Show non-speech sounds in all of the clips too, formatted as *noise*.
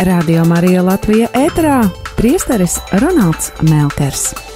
Radio Marija Latvija ēterā priesteris Ronalds Melkers.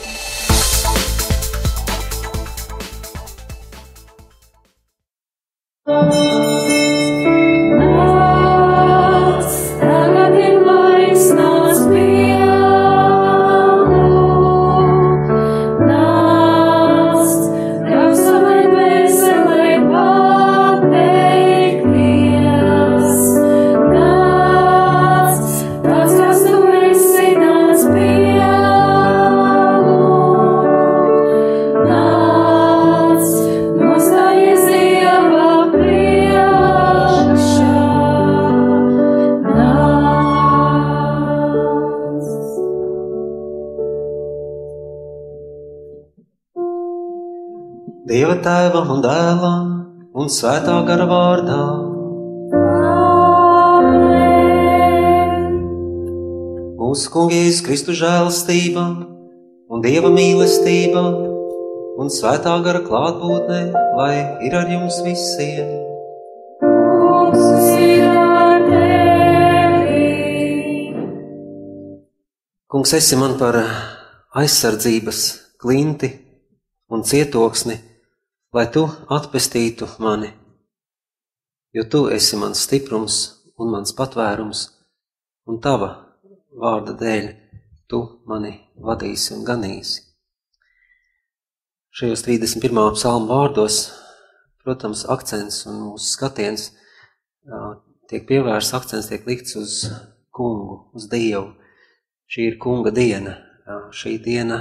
Kristu žēlastība un Dieva mīlestība un svētā gara klātbūtne, lai ir ar jums visiem. Kungs, esi man par aizsardzības klinti un cietoksni, lai tu atpestītu mani, jo tu esi mans stiprums un mans patvērums, un tava vārda dēļ tu mani vadīsi un ganīsi. Šajos 31. psalmu vārdos, protams, akcents un mūsu skatiens tiek pievērsts, akcents tiek likts uz kungu, uz Dievu. Šī ir kunga diena. Šī diena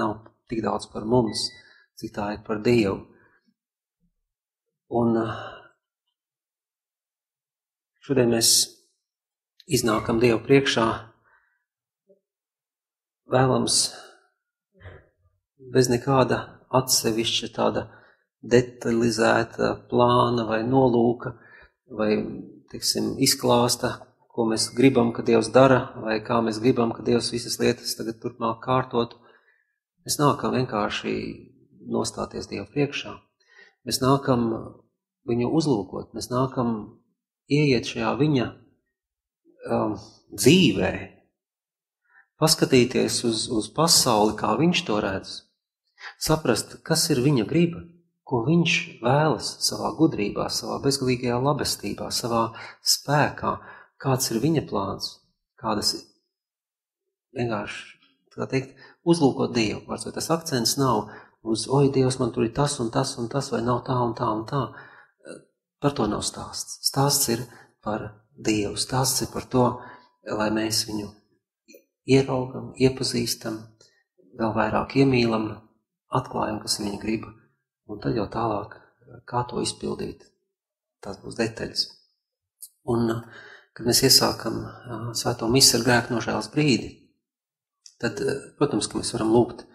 nav tik daudz par mums, cik tā ir par Dievu. Un šodien mēs iznākam Dievu priekšā, vēlams bez nekāda atsevišķa tāda detalizēta plāna vai nolūka vai, teiksim, izklāsta, ko mēs gribam, ka Dievs dara, vai kā mēs gribam, ka Dievs visas lietas tagad turpmāk kārtotu. Mēs nākam vienkārši nostāties Dievu priekšā. Mēs nākam viņu uzlūkot, mēs nākam ieiet šajā viņa um, dzīvē, paskatīties uz, uz pasauli, kā viņš to redz, saprast, kas ir viņa griba, ko viņš vēlas savā gudrībā, savā bezgalīgajā labestībā, savā spēkā, kāds ir viņa plāns, kādas vienkārši, tā teikt, uzlūkot Dievu. Vārds, vai tas akcents nav uz, oi, Dievs, man tur ir tas un tas un tas, vai nav tā un tā un tā. Par to nav stāsts. Stāsts ir par Dievu. Stāsts ir par to, lai mēs viņu ieraugam, iepazīstam, vēl vairāk iemīlam, atklājam, kas viņa grib, un tad jau tālāk, kā to izpildīt. Tās būs detaļas. Un, kad mēs iesākam svēto misu ar grēku nožēlas brīdi, tad, protams, ka mēs varam lūgt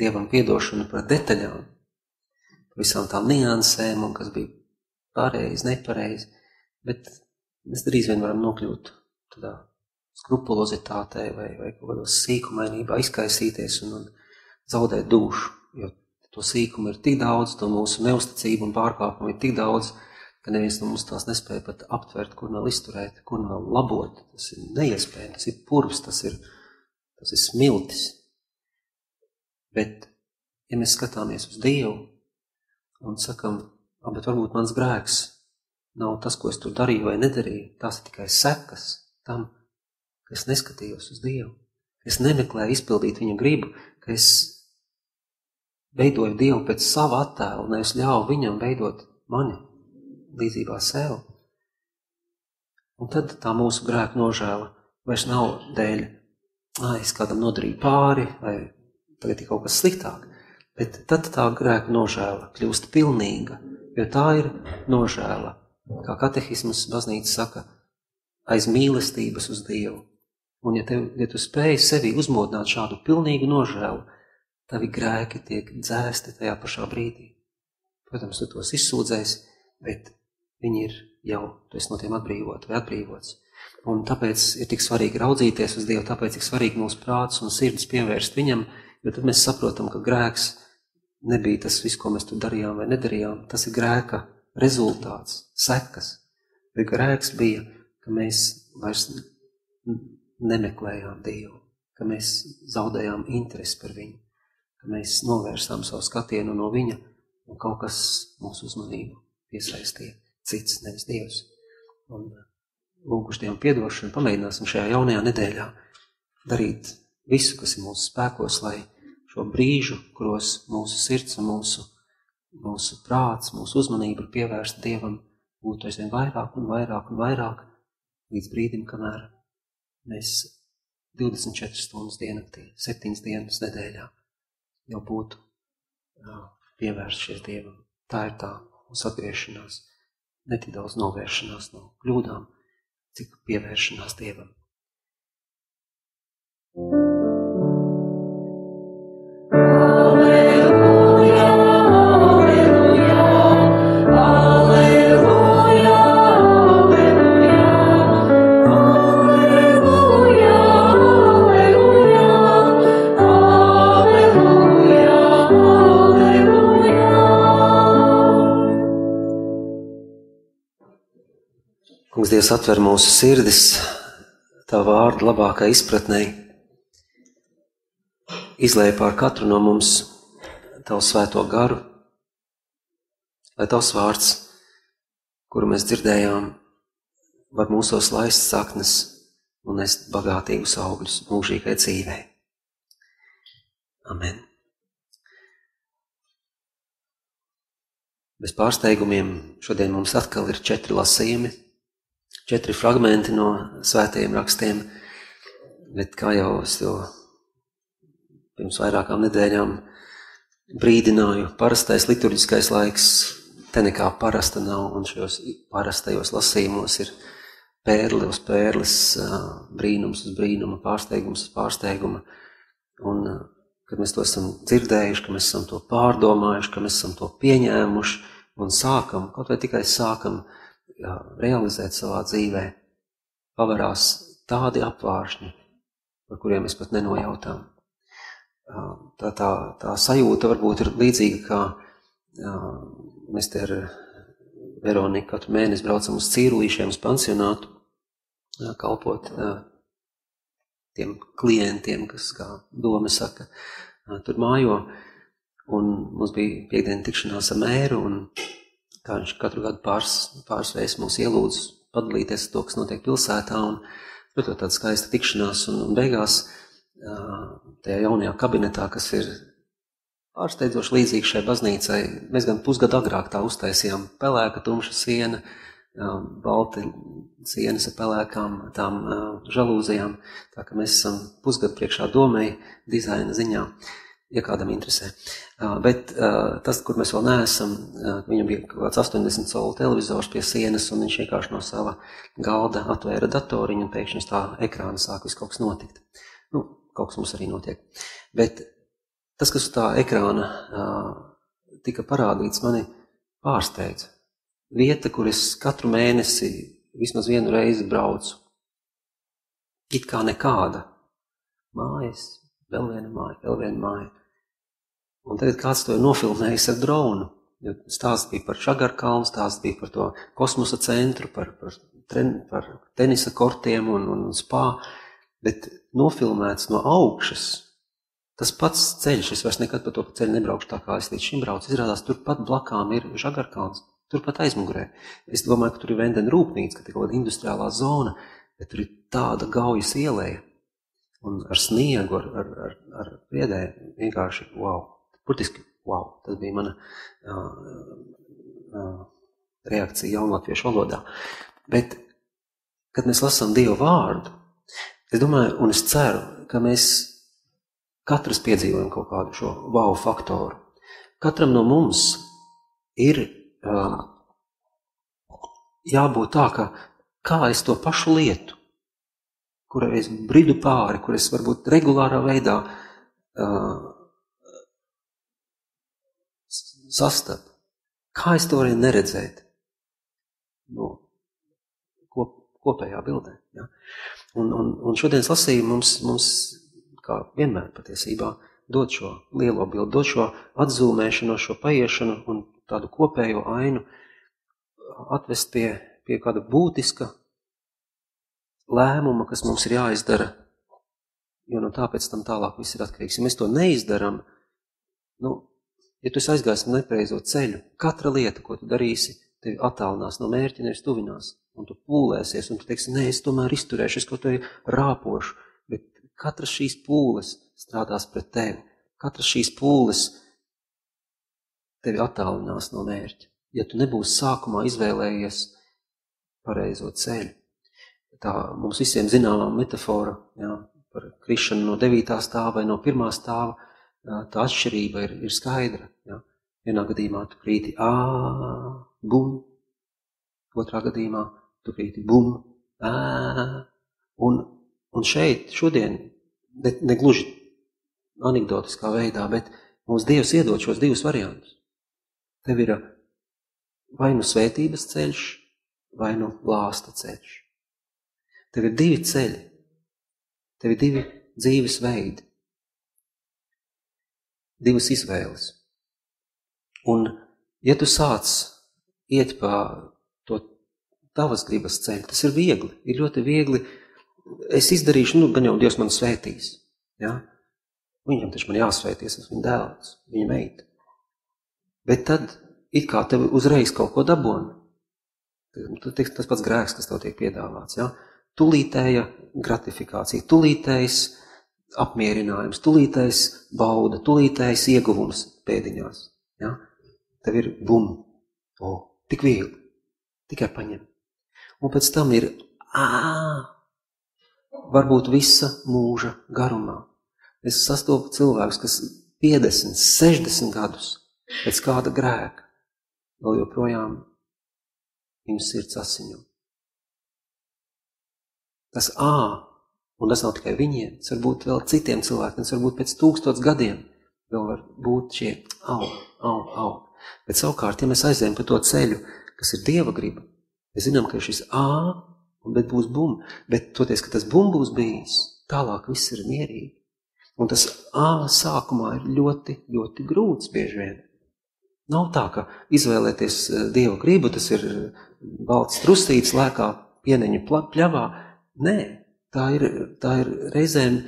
Dievam piedošanu par detaļām, par visām tām niansēm, un kas bija pareizi, nepareizi, bet mēs drīz vien varam nokļūt tādā skrupulozitātē vai, vai kaut kādā sīkumainībā izkaisīties un, un zaudēt dušu, jo to sīkumu ir tik daudz, to mūsu neusticību un pārkāpumu ir tik daudz, ka neviens no mums tās nespēja pat aptvert, kur vēl izturēt, kur vēl labot. Tas ir neiespējami, tas ir purvs, tas ir, tas ir smiltis. Bet, ja mēs skatāmies uz Dievu un sakam, bet varbūt mans grēks nav tas, ko es tur darīju vai nedarīju, tās ir tikai sekas tam, ka es neskatījos uz Dievu, es nemeklēju izpildīt viņa gribu, ka es veidoju Dievu pēc sava attēla, nevis ļauju viņam veidot mani līdzībā sev. Un tad tā mūsu grēka nožēla vairs nav dēļ, ah, es kādam nodarīju pāri, vai tagad ir kaut kas sliktāk, bet tad tā grēka nožēla kļūst pilnīga, jo tā ir nožēla, kā katehismas baznīca saka, aiz mīlestības uz Dievu. Un ja, tev, ja tu spēj sevi uzmodināt šādu pilnīgu nožēlu, tavi grēki tiek dzēsti tajā pašā brīdī. Protams, tu tos izsūdzēsi, bet viņi ir jau, tu esi no tiem atbrīvot vai atbrīvots. Un tāpēc ir tik svarīgi raudzīties uz Dievu, tāpēc ir svarīgi mūsu prāts un sirds pievērst viņam, jo tad mēs saprotam, ka grēks nebija tas viss, ko mēs tur darījām vai nedarījām. Tas ir grēka rezultāts, sekas. Bet grēks bija, ka mēs vairs nemeklējām Dievu, ka mēs zaudējām interesi par viņu, ka mēs novērsām savu skatienu no viņa un kaut kas mūsu uzmanību piesaistīja cits, nevis Dievs. Un lūguši Dievam piedošanu, pamēģināsim šajā jaunajā nedēļā darīt visu, kas ir mūsu spēkos, lai šo brīžu, kuros mūsu sirds un mūsu, mūsu prāts, mūsu uzmanība ir pievērsta Dievam, būtu aizvien vairāk un vairāk un vairāk, līdz brīdim, kamēr mēs 24 stundas diennaktī, 7 dienas nedēļā jau būtu pievērsušies Dievam. Tā ir tā mūsu atgriešanās, ne tik daudz novēršanās no kļūdām, cik pievēršanās Dievam. thank you Dievs, atver mūsu sirdis tā vārda labākai izpratnei. Izlēj pār katru no mums tavu svēto garu, lai tavs vārds, kuru mēs dzirdējām, var mūsos laist saknes un nest bagātīgus augļus mūžīgai dzīvei. Amen. Bez pārsteigumiem šodien mums atkal ir četri lasījumi četri fragmenti no svētajiem rakstiem, bet kā jau es to pirms vairākām nedēļām brīdināju, parastais liturģiskais laiks te nekā parasta nav, un šajos parastajos lasījumos ir pērli uz pērles, brīnums uz brīnuma, pārsteigums uz pārsteiguma, un kad mēs to esam dzirdējuši, ka mēs esam to pārdomājuši, ka mēs esam to pieņēmuši un sākam, kaut vai tikai sākam realizēt savā dzīvē, pavarās tādi apvāršņi, par kuriem mēs pat nenojautām. Tā, tā, tā sajūta varbūt ir līdzīga, kā mēs te ar Veroniku katru mēnesi braucam uz cīrulīšiem, uz pansionātu, kalpot tiem klientiem, kas, kā doma saka, tur mājo. Un mums bija piekdiena tikšanās ar mēru, un kā viņš katru gadu pāris, pāris reizes mūs ielūdz padalīties to, kas notiek pilsētā, un ļoti tāda skaista tikšanās, un, un beigās tajā jaunajā kabinetā, kas ir pārsteidzoši līdzīga šai baznīcai, mēs gan pusgadu agrāk tā uztaisījām. Pelēka tumša siena, balti sienas ar pelēkām tām žalūzijām, tā ka mēs esam pusgadu priekšā domai dizaina ziņā ja kādam interesē. Bet tas, kur mēs vēl neesam, viņam bija kaut kāds 80 colu televizors pie sienas, un viņš vienkārši no sava galda atvēra datoriņu, un pēkšņi uz tā ekrāna sāk vis kaut kas notikt. Nu, kaut kas mums arī notiek. Bet tas, kas uz tā ekrāna tika parādīts, mani pārsteidz. Vieta, kur es katru mēnesi vismaz vienu reizi braucu. It kā nekāda. Mājas, vēl viena māja, vēl viena māja. Un tagad kāds to ir nofilmējis ar dronu. Jo stāsts bija par Čagarkalnu, stāsts bija par to kosmosa centru, par, par, tren, par tenisa kortiem un, un spā, bet nofilmēts no augšas. Tas pats ceļš, es vairs nekad pa to ceļu nebraukšu tā, kā es līdz šim braucu. Izrādās, turpat blakām ir Žagarkalns, turpat aizmugurē. Es domāju, ka tur ir vendena rūpnīca, ka ir kaut kāda industriālā zona, bet tur ir tāda gaujas ielēja. Un ar sniegu, ar, ar, ar, ar priedē vienkārši wow. Burtiski, wow, tas bija mana uh, uh, reakcija jaunlatviešu valodā. Bet, kad mēs lasām Dievu vārdu, es domāju, un es ceru, ka mēs katrs piedzīvojam kaut kādu šo wow faktoru. Katram no mums ir uh, jābūt tā, ka kā es to pašu lietu, kurai es bridu pāri, kur es varbūt regulārā veidā uh, sastapu. Kā es to varēju neredzēt? No, kop, kopējā bildē. Ja? Un, un, un šodienas lasījumi mums, mums, kā vienmēr patiesībā, dod šo lielo bildi, dod šo atzīmēšanu, šo paiešanu un tādu kopējo ainu atvest pie, pie kāda būtiska lēmuma, kas mums ir jāizdara, jo no tāpēc tam tālāk viss ir atkarīgs. Ja mēs to neizdaram, nu, ja tu esi aizgājis nepareizo ceļu, katra lieta, ko tu darīsi, tevi attālinās no mērķa, nevis tuvinās, un tu pūlēsies, un tu teiksi, nē, es tomēr izturēšu, es kaut ko rāpošu, bet katra šīs pūles strādās pret tevi. Katra šīs pūles tevi attālinās no mērķa. Ja tu nebūsi sākumā izvēlējies pareizo ceļu. Tā mums visiem zināmā metafora jā, par krišanu no devītā stāva vai no pirmā stāva, tā atšķirība ir, ir skaidra. Jā. Vienā gadījumā tu krīti ā, bum, otrā gadījumā tu krīti bum, ā, un, un šeit šodien, ne, ne gluži anekdotiskā veidā, bet mums Dievs iedod šos divus variantus. Tev ir vai nu svētības ceļš, vai nu lāsta ceļš. Tev ir divi ceļi, tev ir divi dzīves veidi, divas izvēles. Un, ja tu sāc iet pa to tavas gribas ceļu, tas ir viegli, ir ļoti viegli. Es izdarīšu, nu, gan jau Dievs man svētīs. Ja? Viņam taču man jāsvēties, es viņa dēls, viņa meita. Bet tad it kā tev uzreiz kaut ko dabūna. Tas pats grēks, kas tev tiek piedāvāts. Ja? Tūlītēja gratifikācija, tūlītējs apmierinājums, tūlītējs bauda, tūlītējs ieguvums pēdiņās. Ja? Tev ir bum, o, tik viegli, tikai paņem. Un pēc tam ir ā, varbūt visa mūža garumā. Es sastopu cilvēkus, kas 50, 60 gadus pēc kāda grēka vēl joprojām viņu sirds asiņo. Tas ā, un tas nav tikai viņiem, tas var būt vēl citiem cilvēkiem, tas var būt pēc tūkstots gadiem, vēl var būt šie au, au, au. Bet savukārt, ja mēs aizējam pa to ceļu, kas ir Dieva griba, mēs zinām, ka šis ā, un bet būs bum, bet toties, ka tas bum būs bijis, tālāk viss ir mierīgi. Un tas ā sākumā ir ļoti, ļoti grūts bieži vien. Nav tā, ka izvēlēties dievu gribu, tas ir balts trusīts, lēkā pieneņa pļavā. Nē, tā ir, tā ir reizēm,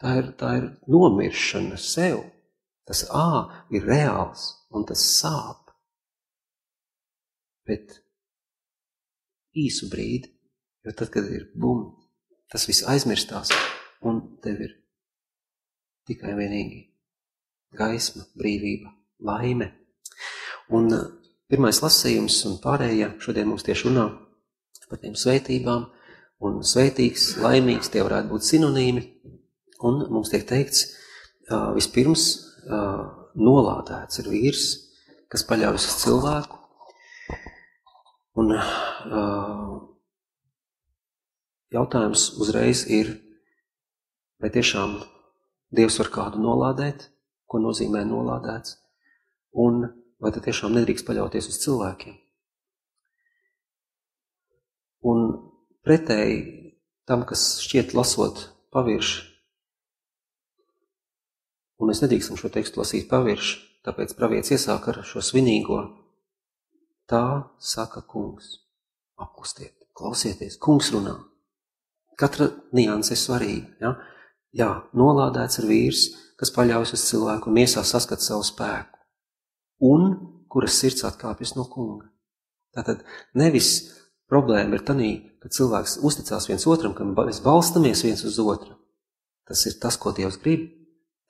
tā ir, tā ir nomiršana sev. Tas ā ir reāls un tas sāp. Bet īsu brīdi, jo tad, kad ir bum, tas viss aizmirstās un tev ir tikai vienīgi gaisma, brīvība, laime. Un uh, pirmais lasījums un pārējie šodien mums tieši runā par tiem svētībām, un svētīgs, laimīgs tie varētu būt sinonīmi, un mums tiek teikts, vispirms nolādēts ir vīrs, kas paļaujas uz cilvēku, un jautājums uzreiz ir, vai tiešām Dievs var kādu nolādēt, ko nozīmē nolādēts, un vai tad tiešām nedrīkst paļauties uz cilvēkiem. Un pretēji tam, kas šķiet lasot pavirši, un mēs nedrīkstam šo tekstu lasīt pavirši, tāpēc pravietis iesāk ar šo svinīgo. Tā saka kungs. Apkustiet, klausieties, kungs runā. Katra nianse ir svarīga. Ja? Jā, nolādēts ir vīrs, kas paļaujas uz cilvēku un miesā saskat savu spēku, un kuras sirds atkāpjas no kunga. Tātad nevis problēma ir tanī, ka cilvēks uzticās viens otram, ka mēs balstamies viens uz otru. Tas ir tas, ko Dievs grib.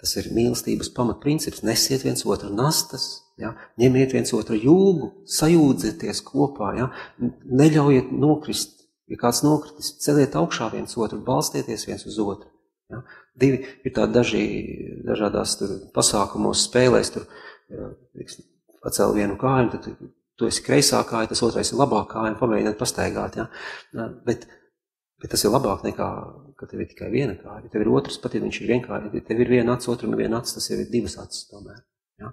Tas ir mīlestības pamatprincips. Nesiet viens otru nastas, ja? ņemiet viens otru jūgu, sajūdzieties kopā, ja? neļaujiet nokrist. Ja kāds nokritis, celiet augšā viens otru, balstieties viens uz otru. Ja? Divi ir tādi daži dažādās tur pasākumos, spēlēs, tur pacēl vienu kāju, tad tu esi kreisā kāja, tas otrais ir labā kāja, pamēģināt pastaigāt. Ja? Bet, bet tas ir labāk nekā, ka tev ir tikai viena kāja. Tev ir otrs, pat ja viņš ir vienkārši, tev ir viena acs, otram ir viena acs, tas jau ir divas acis tomēr. Ja?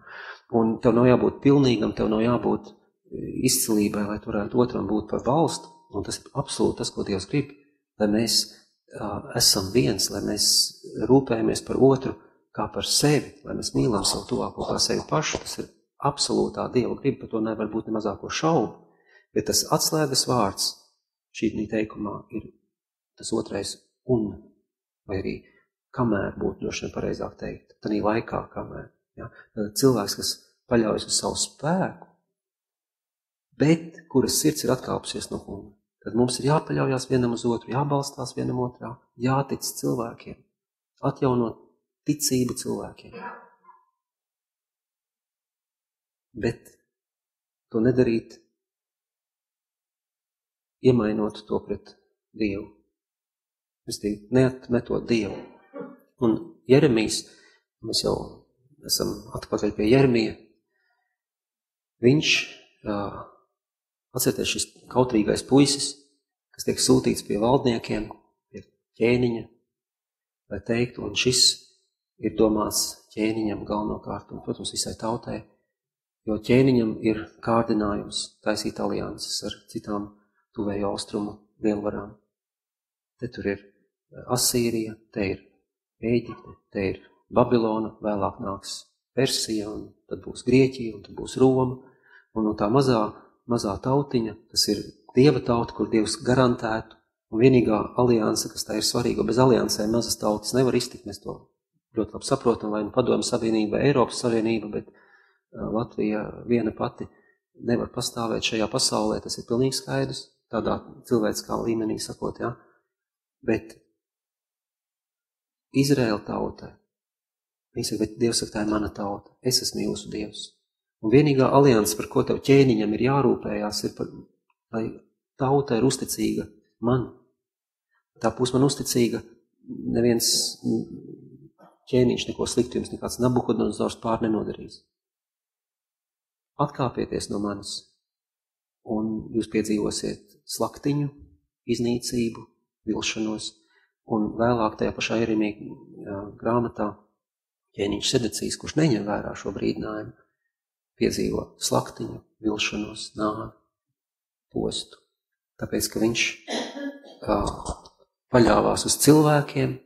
Un tev nav jābūt pilnīgam, tev nav jābūt e, izcilībai, lai tu varētu otram būt par valstu. Un tas ir absolūti tas, ko Dievs grib, lai mēs esam viens, lai mēs rūpējamies par otru kā par sevi, lai mēs mīlam savu tuvāko kā sevi pašu. Tas ir absolūtā Dieva griba, par to nevar būt ne mazāko šaubu. Bet tas atslēgas vārds šī teikumā ir tas otrais un, vai arī kamēr būtu droši vien pareizāk teikt, tad laikā kamēr. Ja? Tad cilvēks, kas paļaujas uz savu spēku, bet kuras sirds ir atkāpusies no kunga, tad mums ir jāpaļaujas vienam uz otru, jābalstās vienam otrā, jātic cilvēkiem, atjaunot ticību cilvēkiem. Bet to nedarīt, iemainot to pret Dievu. Es tikai neatmetot Dievu. Un Jeremijs, mēs jau esam atpakaļ pie Jeremija, viņš, atcerieties, šis kautrīgais puisis, kas tiek sūtīts pie valdniekiem, pie ķēniņa, lai teiktu, un šis ir domāts ķēniņam galvenokārt, un, protams, visai tautai, jo ķēniņam ir kārdinājums taisīt alianses ar citām tuvējo austrumu lielvarām. Te tur ir Asīrija, te ir Ēģipte, te ir Babilona, vēlāk nāks Persija, un tad būs Grieķija, un tad būs Roma, un no tā mazā, mazā tautiņa, tas ir Dieva tauta, kur Dievs garantētu, un vienīgā alianse, kas tā ir svarīga, bez aliansē mazas tautas nevar iztikt, mēs to ļoti labi saprotam, vai nu padomu savienība, Eiropas savienība, bet Latvija viena pati nevar pastāvēt šajā pasaulē, tas ir pilnīgi skaidrs, tādā cilvēciskā līmenī sakot, jā. Bet Izraēla tautai. Viņi saka, bet Dievs saka, tā ir mana tauta, es esmu jūsu Dievs. Un vienīgā alianse, par ko tev ķēniņam ir jārūpējās, ir par, lai tauta ir uzticīga man. Tā būs man uzticīga, neviens ķēniņš neko sliktu jums, nekāds Nabukodonozors pār nenodarīs. Atkāpieties no manis, un jūs piedzīvosiet slaktiņu, iznīcību, vilšanos, Un vēlāk tajā pašā ierīmīgā grāmatā ķēniņš Sedecīs, kurš neņem vērā šo brīdinājumu, piedzīvo slaktiņu, vilšanos, nāvi, postu. Tāpēc, ka viņš uh, paļāvās uz cilvēkiem,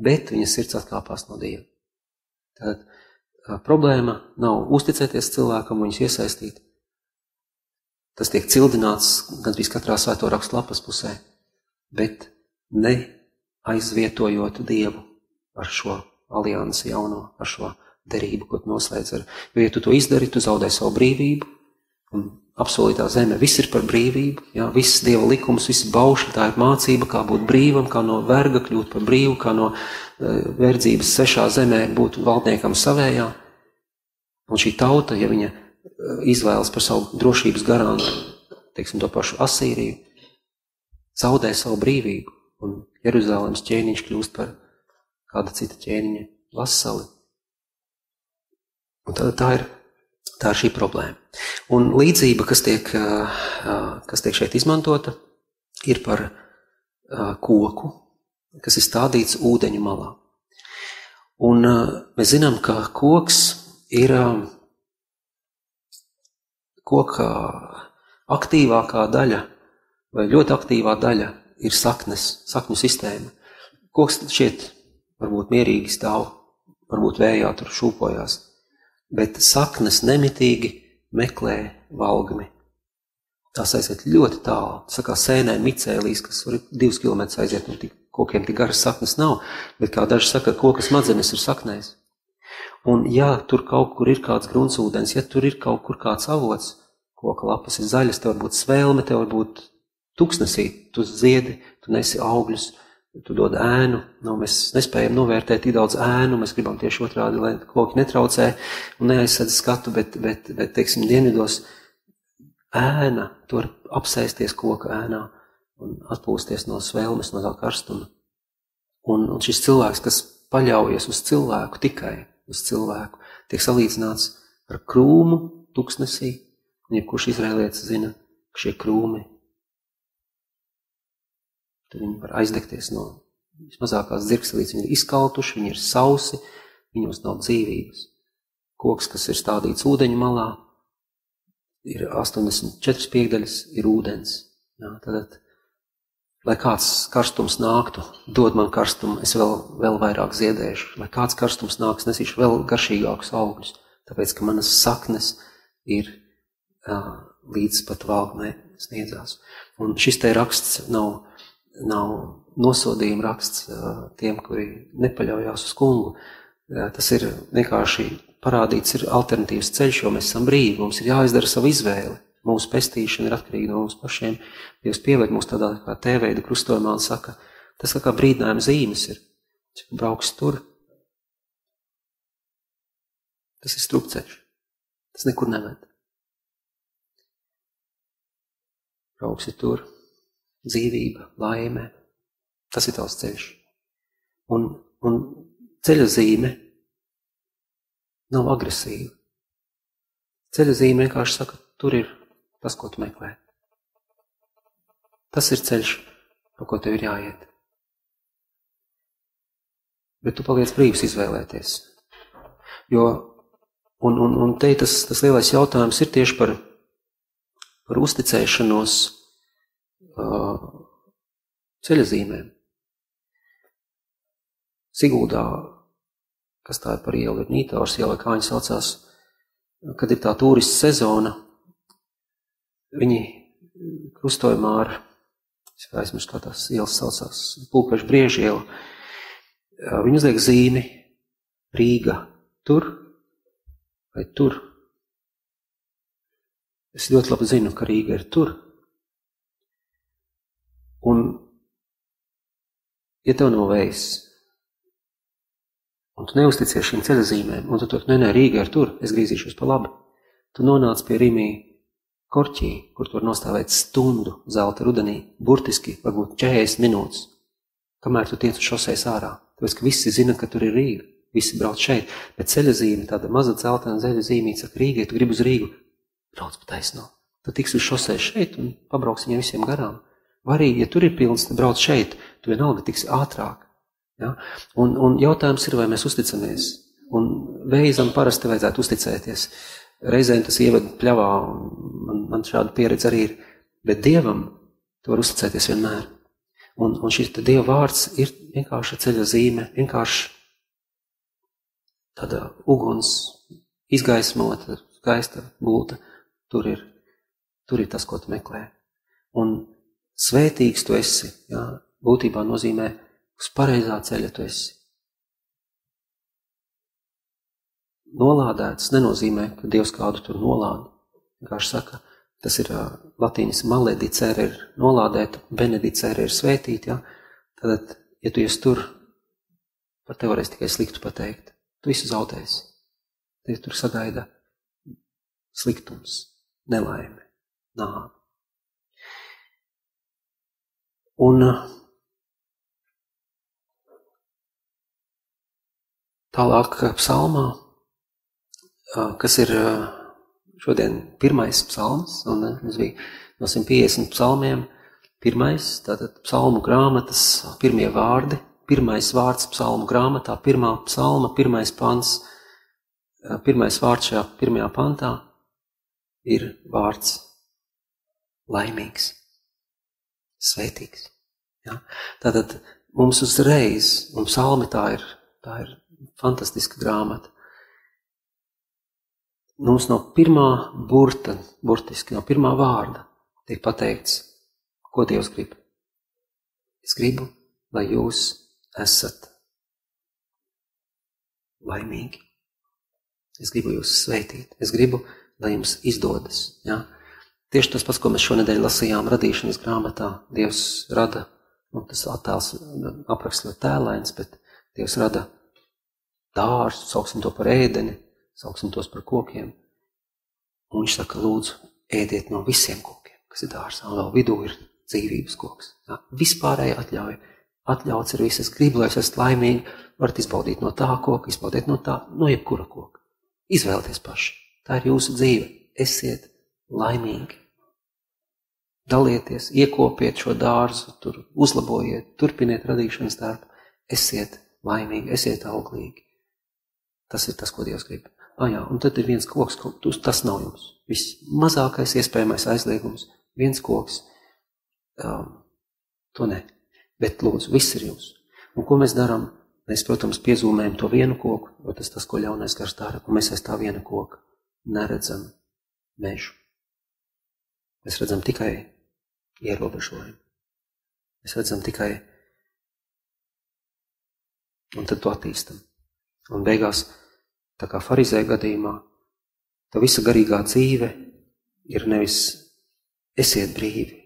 bet viņa sirds atkāpās no Dieva. Tad problēma nav uzticēties cilvēkam, viņus iesaistīt. Tas tiek cildināts gandrīz katrā svēto rakstu lapas pusē, bet ne aizvietojot Dievu ar šo aliansi jauno, ar šo derību, ko noslēdz ar. Jo, ja tu to izdari, tu zaudē savu brīvību, un apsolītā zeme viss ir par brīvību, jā, viss Dieva likums, viss baušļi, tā ir mācība, kā būt brīvam, kā no verga kļūt par brīvu, kā no uh, verdzības svešā zemē būt valdniekam savējā. Un šī tauta, ja viņa uh, izvēlas par savu drošības garantu, teiksim, to pašu Asīriju, zaudē savu brīvību. Un Jeruzalemes ķēniņš kļūst par kāda cita ķēniņa vasali. Un tā, tā, ir, tā ir šī problēma. Un līdzība, kas tiek, kas tiek šeit izmantota, ir par koku, kas ir stādīts ūdeņu malā. Un mēs zinām, ka koks ir koka aktīvākā daļa vai ļoti aktīvā daļa ir saknes, sakņu sistēma. Koks šķiet varbūt mierīgi stāv, varbūt vējā tur šūpojās, bet saknes nemitīgi meklē valgmi. Tās aiziet ļoti tālu. Tas kā sēnē micēlīs, kas var divus kilometrus aiziet, un tik, kokiem tik garas saknes nav, bet kā daži saka, kokas smadzenes ir saknēs. Un ja tur kaut kur ir kāds gruntsūdens, ja tur ir kaut kur kāds avots, koka lapas ir zaļas, tev var būt svēlme, tev var būt Tuksnesī tu ziedi, tu nesi augļus, tu dod ēnu. Nu, mēs nespējam novērtēt tik daudz ēnu, mēs gribam tieši otrādi, lai koki netraucē un neaizsedz skatu, bet, bet, bet teiksim, dienvidos ēna, tu vari apsēsties koka ēnā un atpūsties no svēlmes, no tā karstuma. Un, un šis cilvēks, kas paļaujas uz cilvēku, tikai uz cilvēku, tiek salīdzināts ar krūmu tuksnesī, un jebkurš izrēlietis zina, ka šie krūmi Tad viņi var aizdegties no vismazākās dzirkselītes. Viņi ir izkaltuši, viņi ir sausi, viņos nav dzīvības. Koks, kas ir stādīts ūdeņu malā, ir 84 piekdaļas, ir ūdens. Jā, tad, lai kāds karstums nāktu, dod man karstumu, es vēl, vēl vairāk ziedēšu. Lai kāds karstums nāks, nesīšu vēl garšīgākus augļus, tāpēc, ka manas saknes ir uh, līdz pat valgnē sniedzās. Un šis te raksts nav, nav nosodījuma raksts tiem, kuri nepaļaujās uz kungu. Tas ir vienkārši parādīts, ir alternatīvs ceļš, jo mēs esam brīvi, mums ir jāizdara savu izvēli. Mūsu pestīšana ir atkarīga no mums pašiem. Dievs pieliek mūs tādā kā tēveida krustojumā un saka, tas kā brīdinājuma zīmes ir. Brauks tur. Tas ir strupceļš. Tas nekur neved. Brauksi tur. Dzīvība, laime. Tas ir tavs ceļš. Un, un ceļa zīme nav agresīva. Ceļa zīme vienkārši saka, tur ir tas, ko tu meklē. Tas ir ceļš, pa ko tev ir jāiet. Bet tu paliec brīvs izvēlēties. Jo, un, un, un te tas, tas lielais jautājums ir tieši par, par uzticēšanos uh, ceļazīmēm. Sigūdā, kas tā ir par ielu, ir Nītāvars iela, kā viņi saucās, kad ir tā turistu sezona, viņi krustojumā ar, es aizmirstu, kā tās ielas saucās, pulpešu briežu ielu, viņi uzliek zīmi. Rīga. Tur? Vai tur. Es ļoti labi zinu, ka Rīga ir tur. Un, ja tev nav vējs, un tu neusticies šīm ceļazīmēm, un tu to, nē, nē, Rīga ir tur, es griezīšos pa labi, tu nonāc pie Rīmī korķī, kur tur nostāvēt stundu zelta rudenī, burtiski varbūt 40 minūtes, kamēr tu tiec uz šoseis ārā. Tāpēc, ka visi zina, ka tur ir Rīga, visi brauc šeit, bet ceļa zīme, tāda maza celtā zeļa zīmīte, saka, Rīgai, tu gribi uz Rīgu, brauc pa taisno. Tu tiks uz šoseis šeit un pabrauks viņiem visiem garām. Vai arī, ja tur ir pilns, tad brauc šeit, tu vienalga tiksi ātrāk. Ja? Un, un jautājums ir, vai mēs uzticamies. Un veizam parasti vajadzētu uzticēties. Reizēm tas ievada pļavā, un man, man šāda pieredze arī ir. Bet Dievam tu vari uzticēties vienmēr. Un, un šis Dieva vārds ir vienkārši ceļa zīme, vienkārši tāda uguns, izgaismota, skaista būta. Tur ir, tur ir tas, ko tu meklē. Un svētīgs tu esi, jā, būtībā nozīmē uz pareizā ceļa tu esi. Nolādēts nenozīmē, ka Dievs kādu tur nolāda. Vienkārši saka, tas ir latīņas maledicēra ir nolādēta, benedicēra ir svētīta, ja? tad, ja tu esi tur, par tevi varēs tikai sliktu pateikt. Tu visu zaudēsi. Tev tur sagaida sliktums, nelaime, nāve. Un Tālāk psalmā, kas ir šodien pirmais psalms, un mums bija no 150 psalmiem, pirmais, tātad psalmu grāmatas pirmie vārdi, pirmais vārds psalmu grāmatā, pirmā psalma, pirmais pants, pirmais vārds šajā pirmajā pantā ir vārds laimīgs, svētīgs. Ja? Tātad mums uzreiz, un psalmi tā ir, tā ir fantastiska grāmata. Mums no pirmā burta, burtiski no pirmā vārda, tiek pateikts, ko Dievs grib. Es gribu, lai jūs esat laimīgi. Es gribu jūs sveitīt. Es gribu, lai jums izdodas. Ja? Tieši tas pats, ko mēs šonadēļ lasījām radīšanas grāmatā. Dievs rada, un tas attēls apraksts ļoti tēlains, bet Dievs rada dārstu, sauksim to par ēdeni, sauksim tos par kokiem. Un viņš saka, lūdzu, ēdiet no visiem kokiem, kas ir dārzā, un vēl vidū ir dzīvības koks. Ja? Vispārēji atļauj. Atļauts ir viss, es gribu, lai es esmu laimīgi, varat izbaudīt no tā koka, izbaudīt no tā, no jebkura koka. Izvēlieties paši. Tā ir jūsu dzīve. Esiet laimīgi. Dalieties, iekopiet šo dārzu, tur uzlabojiet, turpiniet radīšanas darbu. Esiet laimīgi, esiet auglīgi. Tas ir tas, ko Dievs grib. Ah, jā, un tad ir viens koks, ko, tas nav jums. Viss mazākais iespējamais aizliegums, viens koks. Um, to ne. Bet, lūdzu, viss ir jums. Un ko mēs darām? Mēs, protams, piezīmējam to vienu koku, jo tas tas, ko ļaunais gars dara, un mēs aiz tā viena koka neredzam mežu. Mēs redzam tikai ierobežojumi. Mēs redzam tikai, un tad to attīstam. Un beigās, tā kā farizē gadījumā, tā visa garīgā dzīve ir nevis esiet brīvi,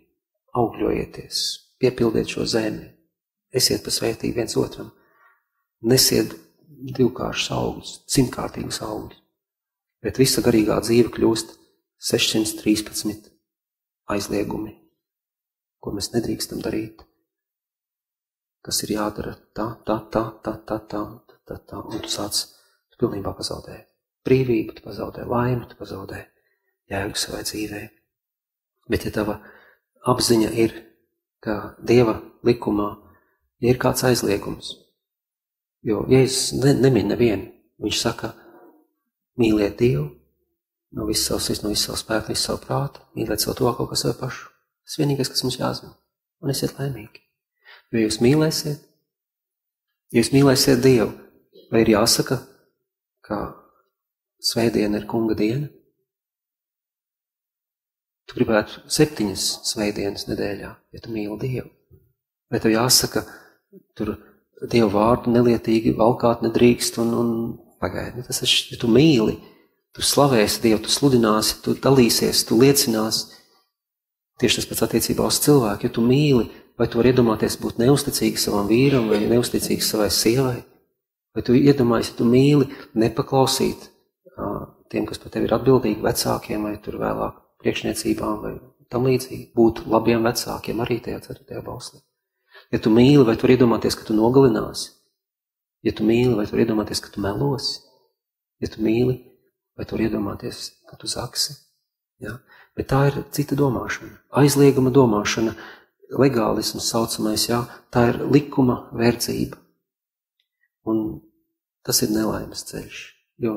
augļojieties, piepildiet šo zemi, esiet pa svētību viens otram, nesiet divkāršus augļus, simtkārtīgus augļus, bet visa garīgā dzīve kļūst 613 aizliegumi, ko mēs nedrīkstam darīt, kas ir jādara tā, tā, tā, tā, tā, tā, tā, tā, un tu sāc, tu pilnībā pazaudē brīvību, tu pazaudē laimi, tu pazaudē jēgu savai dzīvei. Bet ja tava apziņa ir, ka Dieva likumā ir kāds aizliegums, jo Jēzus ne, nemin nevienu, viņš saka, mīliet Dievu no visas savas sirds, no visas savas spēka, no visas savu prātu, mīliet savu to kaut kā sev pašu. Tas vienīgais, kas mums jāzina, un esiet laimīgi. Jo jūs mīlēsiet, ja jūs mīlēsiet Dievu, vai ir jāsaka, ka svētdiena ir kunga diena? Tu gribētu septiņas svētdienas nedēļā, ja tu mīli Dievu. Vai tev jāsaka, tur Dievu vārdu nelietīgi valkāt nedrīkst un, un pagaidi, tas ir, ja tu mīli, tu slavēsi Dievu, tu sludināsi, tu dalīsies, tu liecināsi. Tieši tas pats attiecībā uz cilvēku, ja tu mīli, Vai tu vari iedomāties būt neusticīgi savam vīram vai neusticīgi savai sievai? Vai tu iedomājies, ja tu mīli nepaklausīt tiem, kas par tevi ir atbildīgi, vecākiem vai tur vēlāk priekšniecībām vai tam līdzīgi, būt labiem vecākiem arī tajā ceturtajā bauslī. Ja tu mīli, vai tu iedomāties, ka tu nogalināsi? Ja tu mīli, vai tu iedomāties, ka tu melosi? Ja tu mīli, vai tu iedomāties, ka tu zaksi? Ja? Bet tā ir cita domāšana, aizlieguma domāšana, legālisms saucamais, jā, tā ir likuma verdzība. Un tas ir nelaimes ceļš, jo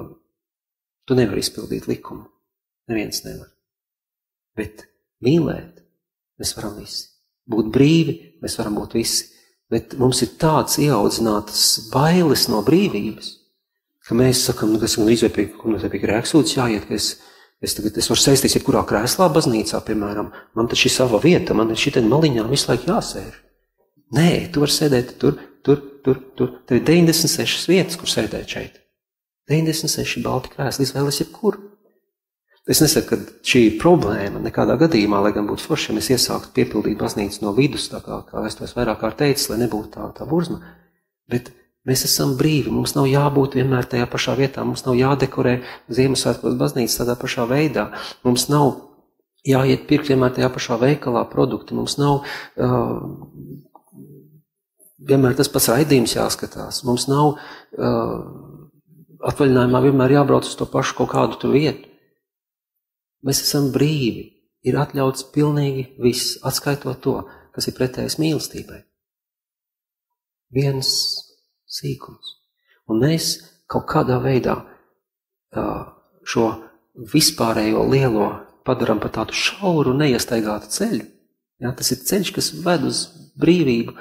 tu nevari izpildīt likumu. Neviens nevar. Bet mīlēt mēs varam visi. Būt brīvi mēs varam būt visi. Bet mums ir tāds ieaudzinātas bailes no brīvības, ka mēs sakam, nu, kas man kur man te bija grēksūds jāiet, ka es Es tagad es varu sēsties jebkurā krēslā baznīcā, piemēram. Man taču ir sava vieta, man ir šī maliņā visu laiku jāsēž. Nē, tu vari sēdēt tur, tur, tur, tur. Tev ir 96 vietas, kur sēdēt šeit. 96 balti krēsli, izvēlies jebkur. Es nesaku, ka šī ir problēma nekādā gadījumā, lai gan būtu forši, ja mēs iesāktu piepildīt baznīcu no vidus, tā kā, kā es to vairāk kārt teicu, lai nebūtu tā, tā burzma. Bet Mēs esam brīvi, mums nav jābūt vienmēr tajā pašā vietā, mums nav jādekorē Ziemassvētkos baznīcas tādā pašā veidā, mums nav jāiet pirkt vienmēr tajā pašā veikalā produkti, mums nav uh, vienmēr tas pats raidījums jāskatās, mums nav uh, atvaļinājumā vienmēr jābrauc uz to pašu kaut kādu vietu. Mēs esam brīvi, ir atļauts pilnīgi viss, atskaitot to, kas ir pretējs mīlestībai. Viens sīkums. Un mēs kaut kādā veidā šo vispārējo lielo padarām par tādu šauru, neiestaigātu ceļu. Ja, tas ir ceļš, kas ved uz brīvību,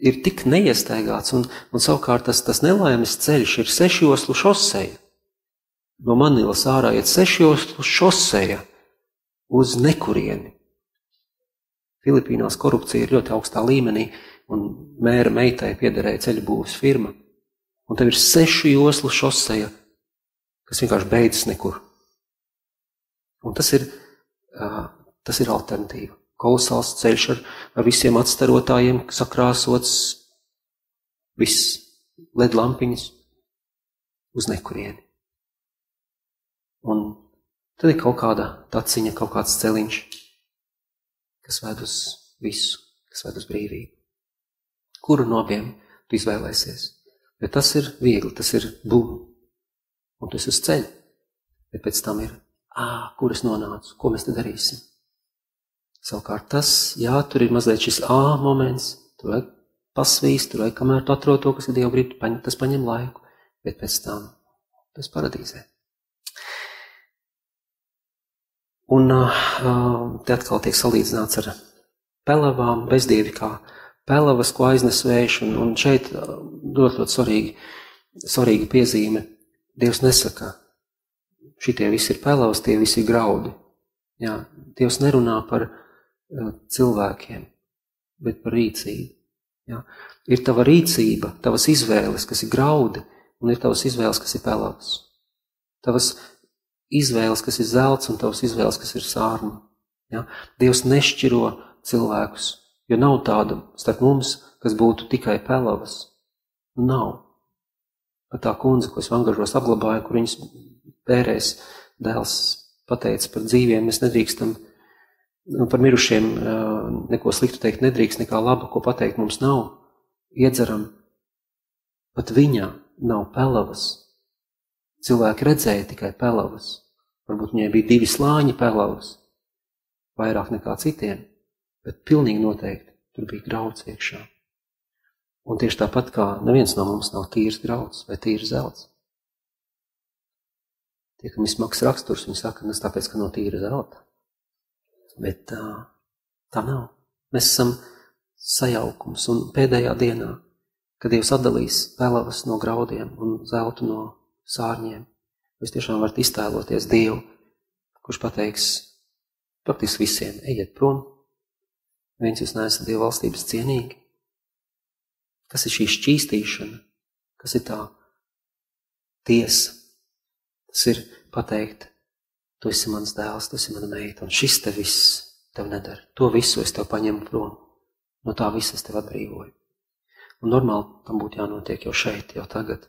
ir tik neiestaigāts, un, un savukārt tas, tas nelaimes ceļš ir sešjoslu šoseja. No Manilas ārā iet sešjoslu šoseja uz nekurieni. Filipīnās korupcija ir ļoti augstā līmenī, un mēra meitai piederēja ceļu būvs firma. Un tev ir sešu joslu šoseja, kas vienkārši beidzas nekur. Un tas ir, tas ir alternatīva. Kolosāls ceļš ar, ar visiem atstarotājiem, sakrāsots, viss led lampiņas uz nekurieni. Un tad ir kaut kāda taciņa, kaut kāds celiņš, kas ved uz visu, kas ved uz brīvību. Kuru no abiem tu izvēlēsies? Bet tas ir viegli, tas ir bum. Un tas ir uz ceļa. Bet pēc tam ir, ā, kur es nonācu, ko mēs te darīsim. Savukārt tas, jā, tur ir mazliet šis ā moments, tur vajag pasvīst, tur vajag, kamēr tu atrod to, kas ir Dieva grib, tas paņem laiku, bet pēc tam tas paradīzē. Un te atkal tiek salīdzināts ar pelavām, bezdievi kā pelavas, ko aiznes vējš, un, un šeit ļoti, ļoti svarīgi, svarīga piezīme. Dievs nesaka, šitie visi ir pelavas, tie visi ir graudi. Jā, Dievs nerunā par uh, cilvēkiem, bet par rīcību. Ja? Ir tava rīcība, tavas izvēles, kas ir graudi, un ir tavas izvēles, kas ir pelavas. Tavas izvēles, kas ir zelts, un tavas izvēles, kas ir sārma. Ja? Dievs nešķiro cilvēkus, jo nav tāda starp mums, kas būtu tikai pelavas. Nav. Pat tā kundze, ko es vangažos apglabāju, kur viņas pērēs dēls pateica par dzīviem, mēs nedrīkstam, par mirušiem neko sliktu teikt nedrīkst, nekā laba, ko pateikt mums nav. Iedzeram, pat viņā nav pelavas. Cilvēki redzēja tikai pelavas. Varbūt viņai bija divi slāņi pelavas, vairāk nekā citiem, bet pilnīgi noteikti tur bija grauds iekšā. Un tieši tāpat kā neviens no mums nav tīrs grauds vai tīrs zelts. Tie, kam ir smags raksturs, viņi saka, tas tāpēc, ka nav tīra zelta. Bet tā, tā nav. Mēs esam sajaukums un pēdējā dienā, kad Dievs atdalīs pelavas no graudiem un zeltu no sārņiem, jūs tiešām varat iztēloties Dievu, kurš pateiks praktiski visiem, ejiet prom, viens jūs neesat Dieva valstības cienīgi. Kas ir šī šķīstīšana? Kas ir tā tiesa? Tas ir pateikt, tu esi mans dēls, tu esi mana meita, un šis te viss tev nedara. To visu es tev paņemu prom. No tā visa es tev atbrīvoju. Un normāli tam būtu jānotiek jau šeit, jau tagad.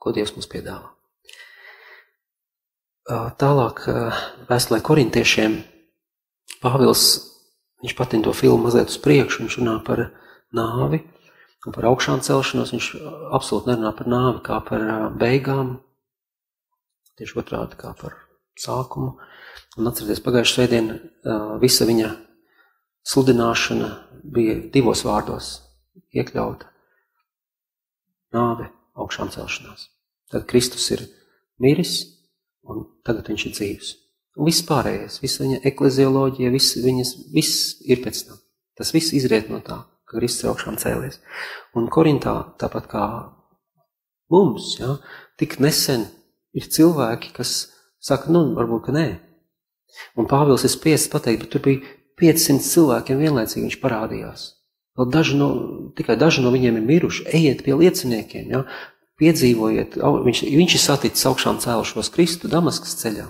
Ko Dievs mums piedāvā? Tālāk vēstulē korintiešiem Pāvils, viņš patina to filmu mazliet uz priekšu, viņš runā par nāvi un par augšām celšanos, viņš absolūti nerunā par nāvi kā par beigām, tieši otrādi kā par sākumu. Un atcerieties, pagājušajā svētdienā visa viņa sludināšana bija divos vārdos iekļauta - nāve, augšām celšanās. Tad Kristus ir miris, un tagad viņš ir dzīves. Un viss pārējais, visa viņa eklezioloģija, viss, viņas, viss ir pēc tam. Tas viss izriet no tā, ka Kristus ir augšām cēlies. Un Korintā, tāpat kā mums, ja, tik nesen Ir cilvēki, kas saka, nu, varbūt, ka nē. Un Pāvils ir spiests pateikt, bet tur bija 500 cilvēkiem vienlaicīgi viņš parādījās. Vēl daži no, tikai daži no viņiem ir miruši. Ejiet pie lieciniekiem, ja? piedzīvojiet. Viņš, viņš ir saticis augšām cēlušos Kristu Damaskas ceļā.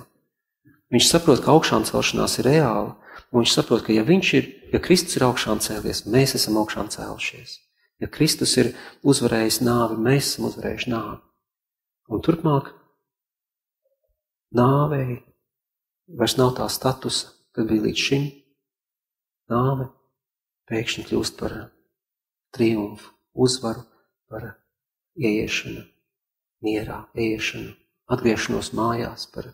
Viņš saprot, ka augšām celšanās ir reāla. Un viņš saprot, ka ja viņš ir, ja Kristus ir augšām cēlies, mēs esam augšām cēlušies. Ja Kristus ir uzvarējis nāvi, mēs esam uzvarējuši nāvi. Un turpmāk Nāvei vairs nav tā statusa, kad bija līdz šim. Nāve pēkšņi kļūst par triumfu, uzvaru, par ieiešanu mierā, ieiešanu, atgriešanos mājās, par,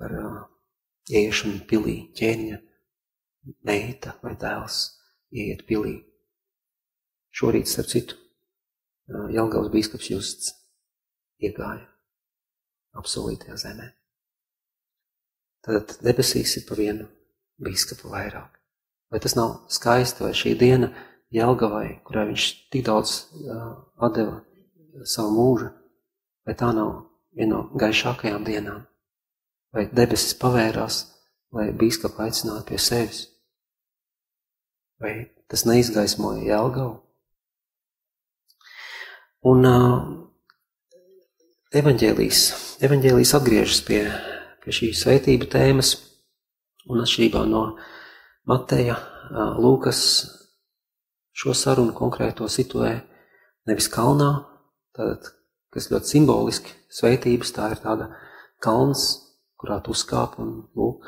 par ieiešanu pilī, ķēniņa, meita vai dēls ieiet pilī. Šorīt, starp citu, Jelgavas bīskaps Justs iegāja apsolītajā zemē. Tad debesīs ir pa vienu bīskapu vairāk. Vai tas nav skaisti, vai šī diena Jelgavai, kurā viņš tik daudz uh, atdeva savu mūžu, vai tā nav viena no gaišākajām dienām? Vai debesis pavērās, lai bīskapu aicinātu pie sevis? Vai tas neizgaismoja Jelgavu? Un uh, evaņģēlijas, evaņģēlijas atgriežas pie, pie šī svētība tēmas, un atšķirībā no Mateja, Lūkas šo sarunu konkrēto situē nevis kalnā, tātad, kas ļoti simboliski svētības, tā ir tāda kalns, kurā tu uzkāp un lūk.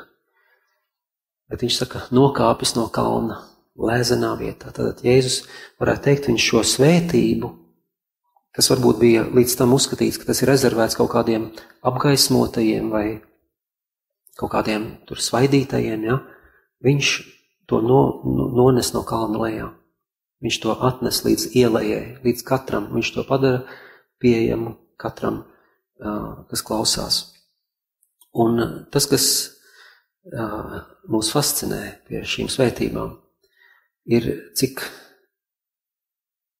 Bet viņš saka, nokāpis no kalna, lēzenā vietā. Tad Jēzus varētu teikt, viņš šo svētību kas varbūt bija līdz tam uzskatīts, ka tas ir rezervēts kaut kādiem apgaismotajiem vai kaut kādiem tur svaidītajiem, ja? viņš to no, no, nones no kalna lejā. Viņš to atnes līdz ielējai, līdz katram. Viņš to padara pieejamu katram, kas klausās. Un tas, kas mūs fascinē pie šīm svētībām, ir cik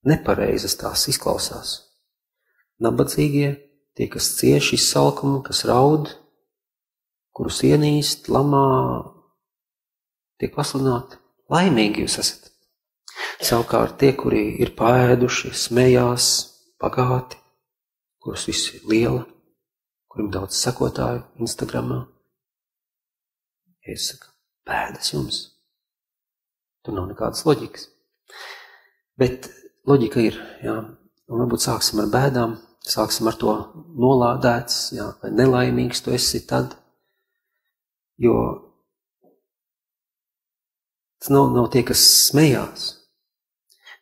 nepareizas tās izklausās. Nabadzīgie, tie, kas cieši izsalkumu, kas raud, kurus ienīst, lamā, tiek pasludināti, laimīgi jūs esat. Savukārt tie, kuri ir pāēduši, smējās, bagāti, kurus viss ir liela, kuriem daudz sekotāju Instagramā, es saku, pēdas jums. Tur nav nekādas loģikas. Bet loģika ir, jā, un varbūt sāksim ar bēdām, sāksim ar to nolādēts, jā, vai nelaimīgs tu esi tad, jo tas nav, nav tie, kas smējās,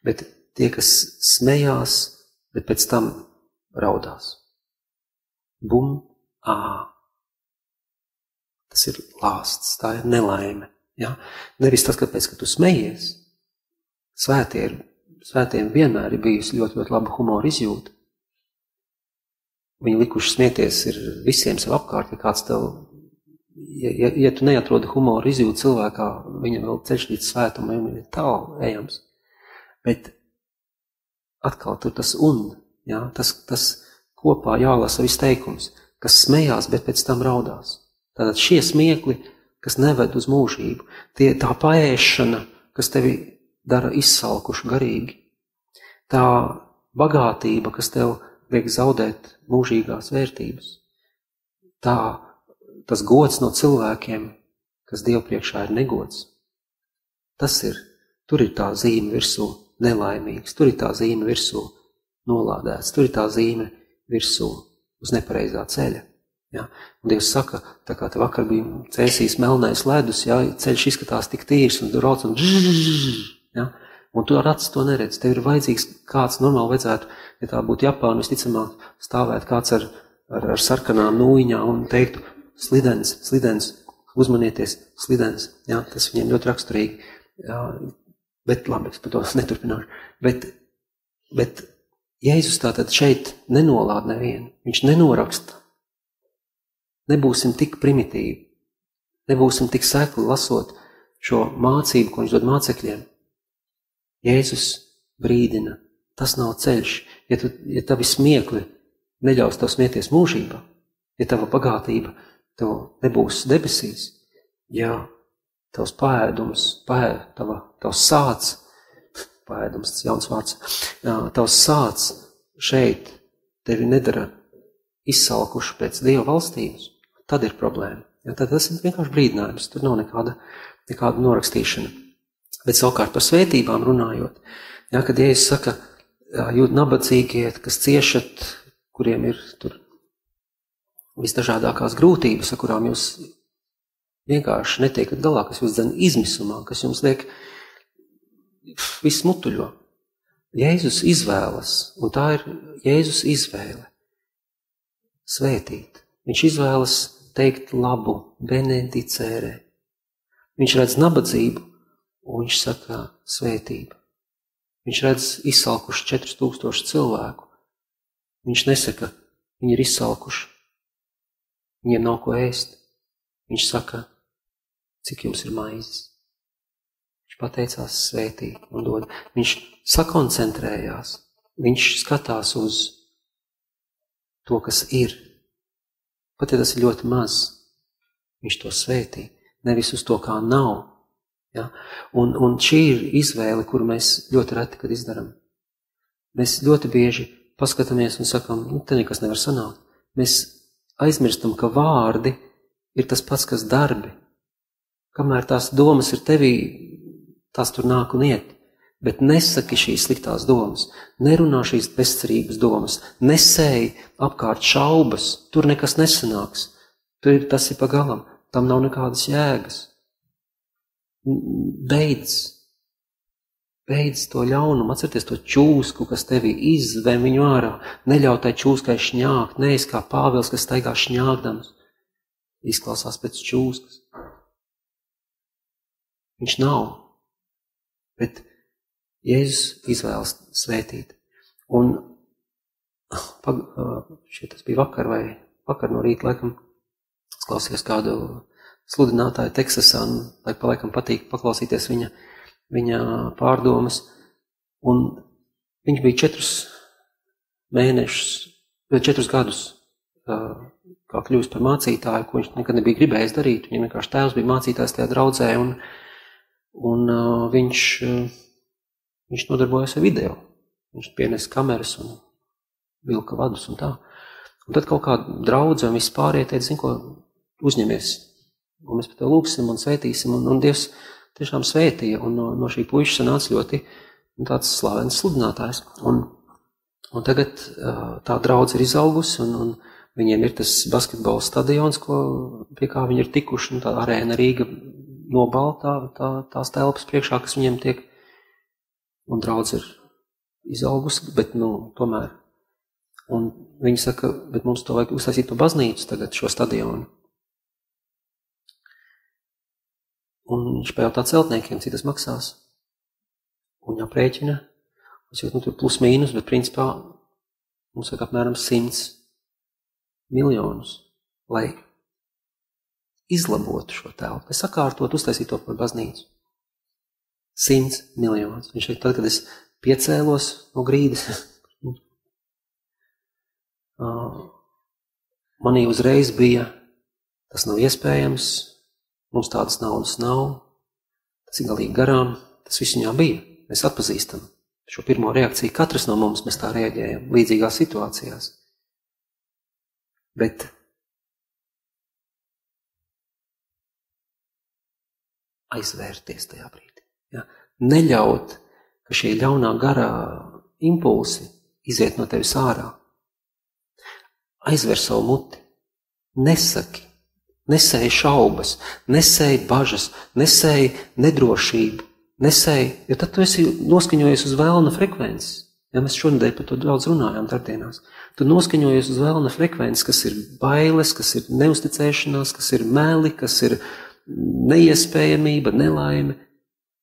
bet tie, kas smējās, bet pēc tam raudās. Bum, ā. Tas ir lāsts, tā ir nelaime. Ja? Nevis tas, kāpēc, ka tu smejies. Svētie ir, svētiem vienmēr ir bijusi ļoti, ļoti laba humora izjūta. Viņi likuši smieties ir visiem sev apkārt, ja kāds tev, ja, ja, ja tu neatrodi humoru izjūtu cilvēkā, viņam vēl ceļš līdz svētumam ir tālu ejams. Bet atkal tur tas un, ja, tas, tas kopā jālasa viss teikums, kas smējās, bet pēc tam raudās. Tātad šie smiekli, kas neved uz mūžību, tie tā paēšana, kas tevi dara izsalkuši garīgi, tā bagātība, kas tev liek zaudēt mūžīgās vērtības. Tā tas gods no cilvēkiem, kas Dievu priekšā ir negods, tas ir, tur ir tā zīme virsū nelaimīgs, tur ir tā zīme virsū nolādēts, tur ir tā zīme virsū uz nepareizā ceļa. Ja? Un Dievs saka, tā kā te vakar bija cēsīs melnais ledus, ja? ceļš izskatās tik tīrs un tur rauc un ja? Un tu ar acis to neredzi. Tev ir vajadzīgs kāds, normāli vajadzētu, ja tā būtu Japāna, visticamāk, stāvēt kāds ar, ar, ar sarkanām nūjiņām un teiktu, slidens, slidens, uzmanieties, slidens. Jā, tas viņiem ļoti raksturīgi. Jā, bet labi, es par to *laughs* neturpināšu. Bet, bet Jēzus tātad šeit nenolāda nevienu. Viņš nenoraksta. Nebūsim tik primitīvi. Nebūsim tik sekli lasot šo mācību, ko viņš dod mācekļiem. Jēzus brīdina, tas nav ceļš. Ja, tu, ja tavi smiekli neļaus tev smieties mūžībā, ja tava bagātība tev nebūs debesīs, ja tavs pēdums, pēd, tava, tavs sāds, pēdums, tas jauns vārds, jā, tavs sāds šeit tevi nedara izsalkuši pēc Dieva valstības, tad ir problēma. Ja, tad tas ir vienkārši brīdinājums, tur nav nekāda, nekāda norakstīšana. Bet savukārt par svētībām runājot, ja, kad Jēzus saka, jūt nabadzīgie, kas ciešat, kuriem ir tur visdažādākās grūtības, ar kurām jūs vienkārši netiekat galā, kas jūs dzen izmisumā, kas jums liek viss mutuļo. Jēzus izvēlas, un tā ir Jēzus izvēle. Svētīt. Viņš izvēlas teikt labu, benedicērē. Viņš redz nabadzību, un viņš saka svētība. Viņš redz izsalkuši 4000 cilvēku. Viņš nesaka, viņi ir izsalkuši, viņiem nav ko ēst. Viņš saka, cik jums ir maizes. Viņš pateicās svētīt un dod. Viņš sakoncentrējās, viņš skatās uz to, kas ir. Pat ja tas ir ļoti maz, viņš to svētī, nevis uz to, kā nav, Ja? Un, un šī ir izvēle, kuru mēs ļoti reti kad izdarām. Mēs ļoti bieži paskatāmies un sakām, nu, te nekas nevar sanākt. Mēs aizmirstam, ka vārdi ir tas pats, kas darbi. Kamēr tās domas ir tevī, tās tur nāk un iet. Bet nesaki šīs sliktās domas, nerunā šīs bezcerības domas, nesēji apkārt šaubas, tur nekas nesanāks. Tur ir tas ir pagalam, tam nav nekādas jēgas. Beidz, beidz to ļaunumu, atcerieties to čūsku, kas tevi izzvem viņu ārā. Neļauj tai čūskai šņākt, neesi kā pāvils, kas staigā šņākdams. Izklausās pēc čūskas. Viņš nav, bet Jēzus izvēlas svētīt. Un pag, šie tas bija vakar vai vakar no rīta, laikam, klausījos kādu sludinātāju Teksasā, un lai palaikam patīk paklausīties viņa, viņa pārdomas. Un viņš bija četrus mēnešus, četrus gadus, kā kļūst par mācītāju, ko viņš nekad nebija gribējis darīt. Viņam vienkārši tēvs bija mācītājs tajā draudzē, un, Un viņš, viņš nodarbojas ar video. Viņš pienes kameras un vilka vadus un tā. Un tad kaut kāda draudze un viss pārējie teica, zin ko, uzņemies. Un mēs par tevi lūgsim un svētīsim. Un, un Dievs tiešām svētīja. Un no, no šī puiša sanāca ļoti tāds slavens sludinātājs. Un, un tagad uh, tā draudze ir izaugusi un, un viņiem ir tas basketbola stadions, ko, pie kā viņi ir tikuši, tā arēna Rīga nobaltā, tā, tās telpas priekšā, kas viņiem tiek, un draudz ir izaugusi, bet, nu, tomēr. Un viņi saka, bet mums to vajag uztaisīt pa baznīcu tagad, šo stadionu. Un viņš pajautā celtniekiem, cik tas maksās. Un aprēķina, es jau, nu, tur plus mīnus, bet principā mums vajag apmēram simts miljonus, lai izlabotu šo telpu, lai sakārtotu, uztaisītu to par baznīcu. Simts miljonus. Viņš teica, tad, kad es piecēlos no grīdas, *laughs* manī uzreiz bija, tas nav iespējams, mums tādas naudas nav, tas ir galīgi garām, tas viss viņā bija. Mēs atpazīstam šo pirmo reakciju. Katrs no mums mēs tā reaģējam līdzīgās situācijās. Bet aizvērties tajā brīdī. Ja? Neļaut, ka šie ļaunā garā impulsi iziet no tevis ārā. Aizver savu muti, nesaki, nesēji šaubas, nesēji bažas, nesēji nedrošību, nesēji, jo tad tu esi noskaņojies uz vēlna frekvences. Ja mēs šodien par to daudz runājām, darbdienās, tu noskaņojies uz vēlna frekvences, kas ir bailes, kas ir neusticēšanās, kas ir meli, kas ir neiespējamība, nelaime.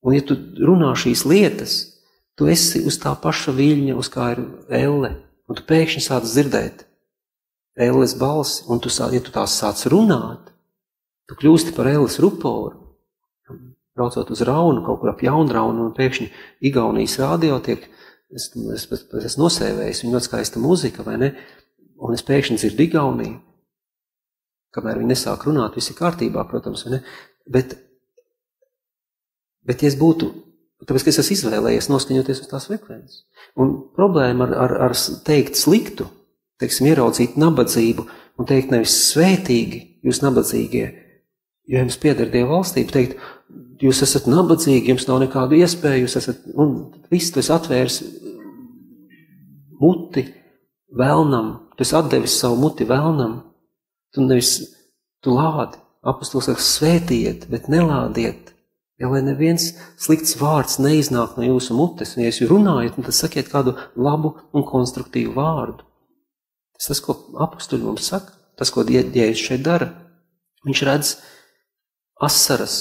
Un, ja tu runā šīs lietas, tu esi uz tā paša viļņa, uz kā ir elle, un tu pēkšņi sāc dzirdēt elles balsi, un tu, sāc, ja tu tās sāc runāt, tu kļūsti par elles ruporu. Braucot uz Raunu, kaut kur ap Jaunraunu, un pēkšņi Igaunijas rādio tiek es, es, es, es nosēvējis, viņa ļoti skaista muzika, vai ne? Un es pēkšņi dzirdu Igauniju. Kamēr viņi nesāk runāt, viss ir kārtībā, protams, vai ne? Bet, bet ja es būtu, tāpēc, es esmu izvēlējies noskaņoties uz tās frekvences. Un problēma ar, ar, ar teikt sliktu, teiksim, ieraudzīt nabadzību un teikt nevis svētīgi, jūs nabadzīgie, jo jums pieder Dieva valstība, teikt, jūs esat nabadzīgi, jums nav nekādu iespēju, jūs esat, un viss esi atvērs muti vēlnam, tu esi atdevis savu muti vēlnam, tu nevis, tu lādi, apostols saka, svētījiet, bet nelādiet, ja lai neviens slikts vārds neiznāk no jūsu mutes, un ja jūs runājat, tad sakiet kādu labu un konstruktīvu vārdu. Tas tas, ko apostuļi mums saka, tas, ko Dievs šeit dara. Viņš redz asaras,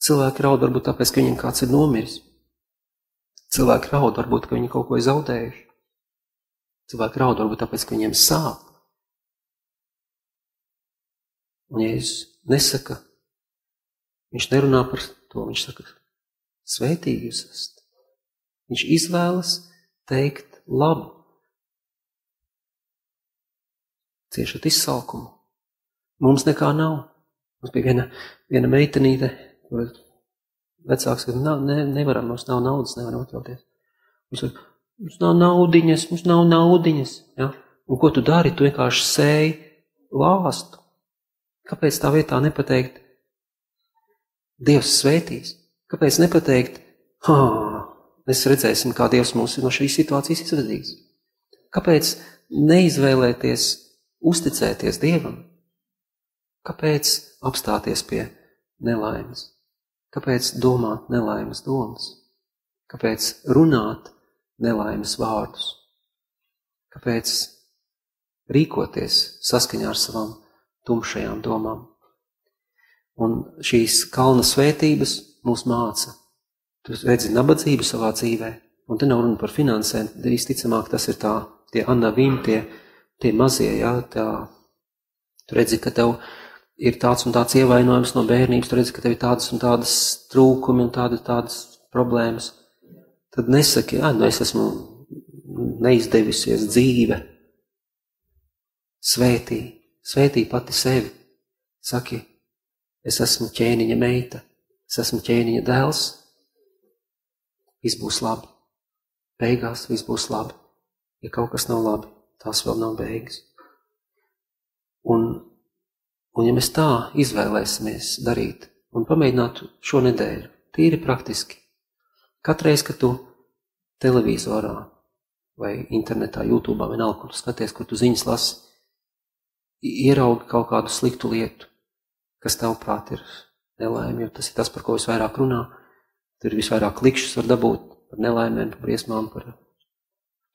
Cilvēki raud varbūt tāpēc, ka viņiem kāds ir nomiris. Cilvēki raud varbūt, ka viņi kaut ko ir zaudējuši. Cilvēki raud varbūt tāpēc, ka viņiem sāp. Un Jēzus nesaka, viņš nerunā par to, viņš saka, svētīgi jūs esat. Viņš izvēlas teikt labu. Ciešat izsalkumu. Mums nekā nav. Mums bija viena, viena meitenīte, Vecāks saka, nav, ne, nevaram, mums nav naudas, nevaram atļauties. Mums, saka, mums nav naudiņas, mums nav naudiņas. Ja? Un ko tu dari? Tu vienkārši sēji lāstu. Kāpēc tā vietā nepateikt, Dievs svētīs? Kāpēc nepateikt, mēs redzēsim, kā Dievs mūs no šīs situācijas izvedīs? Kāpēc neizvēlēties uzticēties Dievam? Kāpēc apstāties pie nelaimes? Kāpēc domāt nelaimes domas? Kāpēc runāt nelaimes vārdus? Kāpēc rīkoties saskaņā ar savām tumšajām domām? Un šīs kalna svētības mūs māca. Tu redzi nabadzību savā dzīvē, un te nav runa par finansēm, visticamāk tas ir tā, tie anavim, tie, tie mazie, jā, tā, tu redzi, ka tev ir tāds un tāds ievainojums no bērnības, tu redzi, ka tev ir tādas un tādas trūkumi un tādas, tādas problēmas, tad nesaki, ah, nu es esmu neizdevusies dzīve. Svētī, svētī pati sevi. Saki, es esmu ķēniņa meita. es esmu ķēniņa dēls, viss būs labi. Beigās viss būs labi. Ja kaut kas nav labi, tās vēl nav beigas. Un, un ja mēs tā izvēlēsimies darīt un pamēģinātu šo nedēļu, tīri praktiski, katreiz, kad tu televizorā vai internetā, YouTube, vienalga, kur tu skaties, kur tu ziņas lasi, ieraugi kaut kādu sliktu lietu, kas tev prāt ir nelaime, jo tas ir tas, par ko visvairāk runā. Tur visvairāk klikšķus var dabūt par nelaimēm, par briesmām, par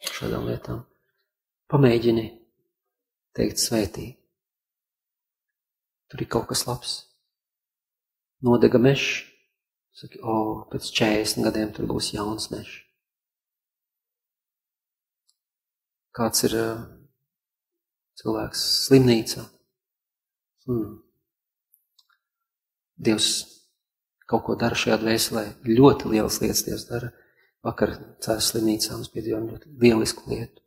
šādām lietām. Pamēģini teikt svētī. Tur ir kaut kas labs. Nodega mežs. Saki, o, pēc 40 gadiem tur būs jauns mežs. Kāds ir uh, cilvēks slimnīcā. Hmm. Dievs kaut ko dara šajā dvēselē. Ļoti lielas lietas Dievs dara. Vakar cēlās slimnīcā mums piedzīvojām ļoti lielisku lietu.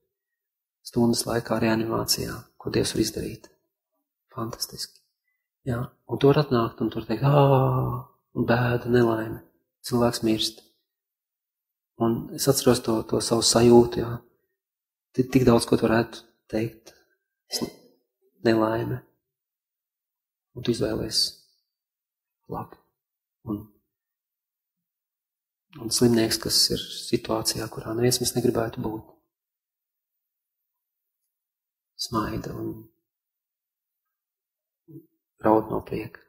Stundas laikā reanimācijā, ko Dievs var izdarīt. Fantastiski. Jā, un tur atnākt un tur teikt, un bēda, nelaime. Cilvēks mirst. Un es atceros to, to savu sajūtu, jā. Tik, tik daudz, ko tu varētu teikt nelaime. Un tu izvēlies labi. Un, un slimnieks, kas ir situācijā, kurā neviens mēs negribētu būt, smaida un raud no prieka.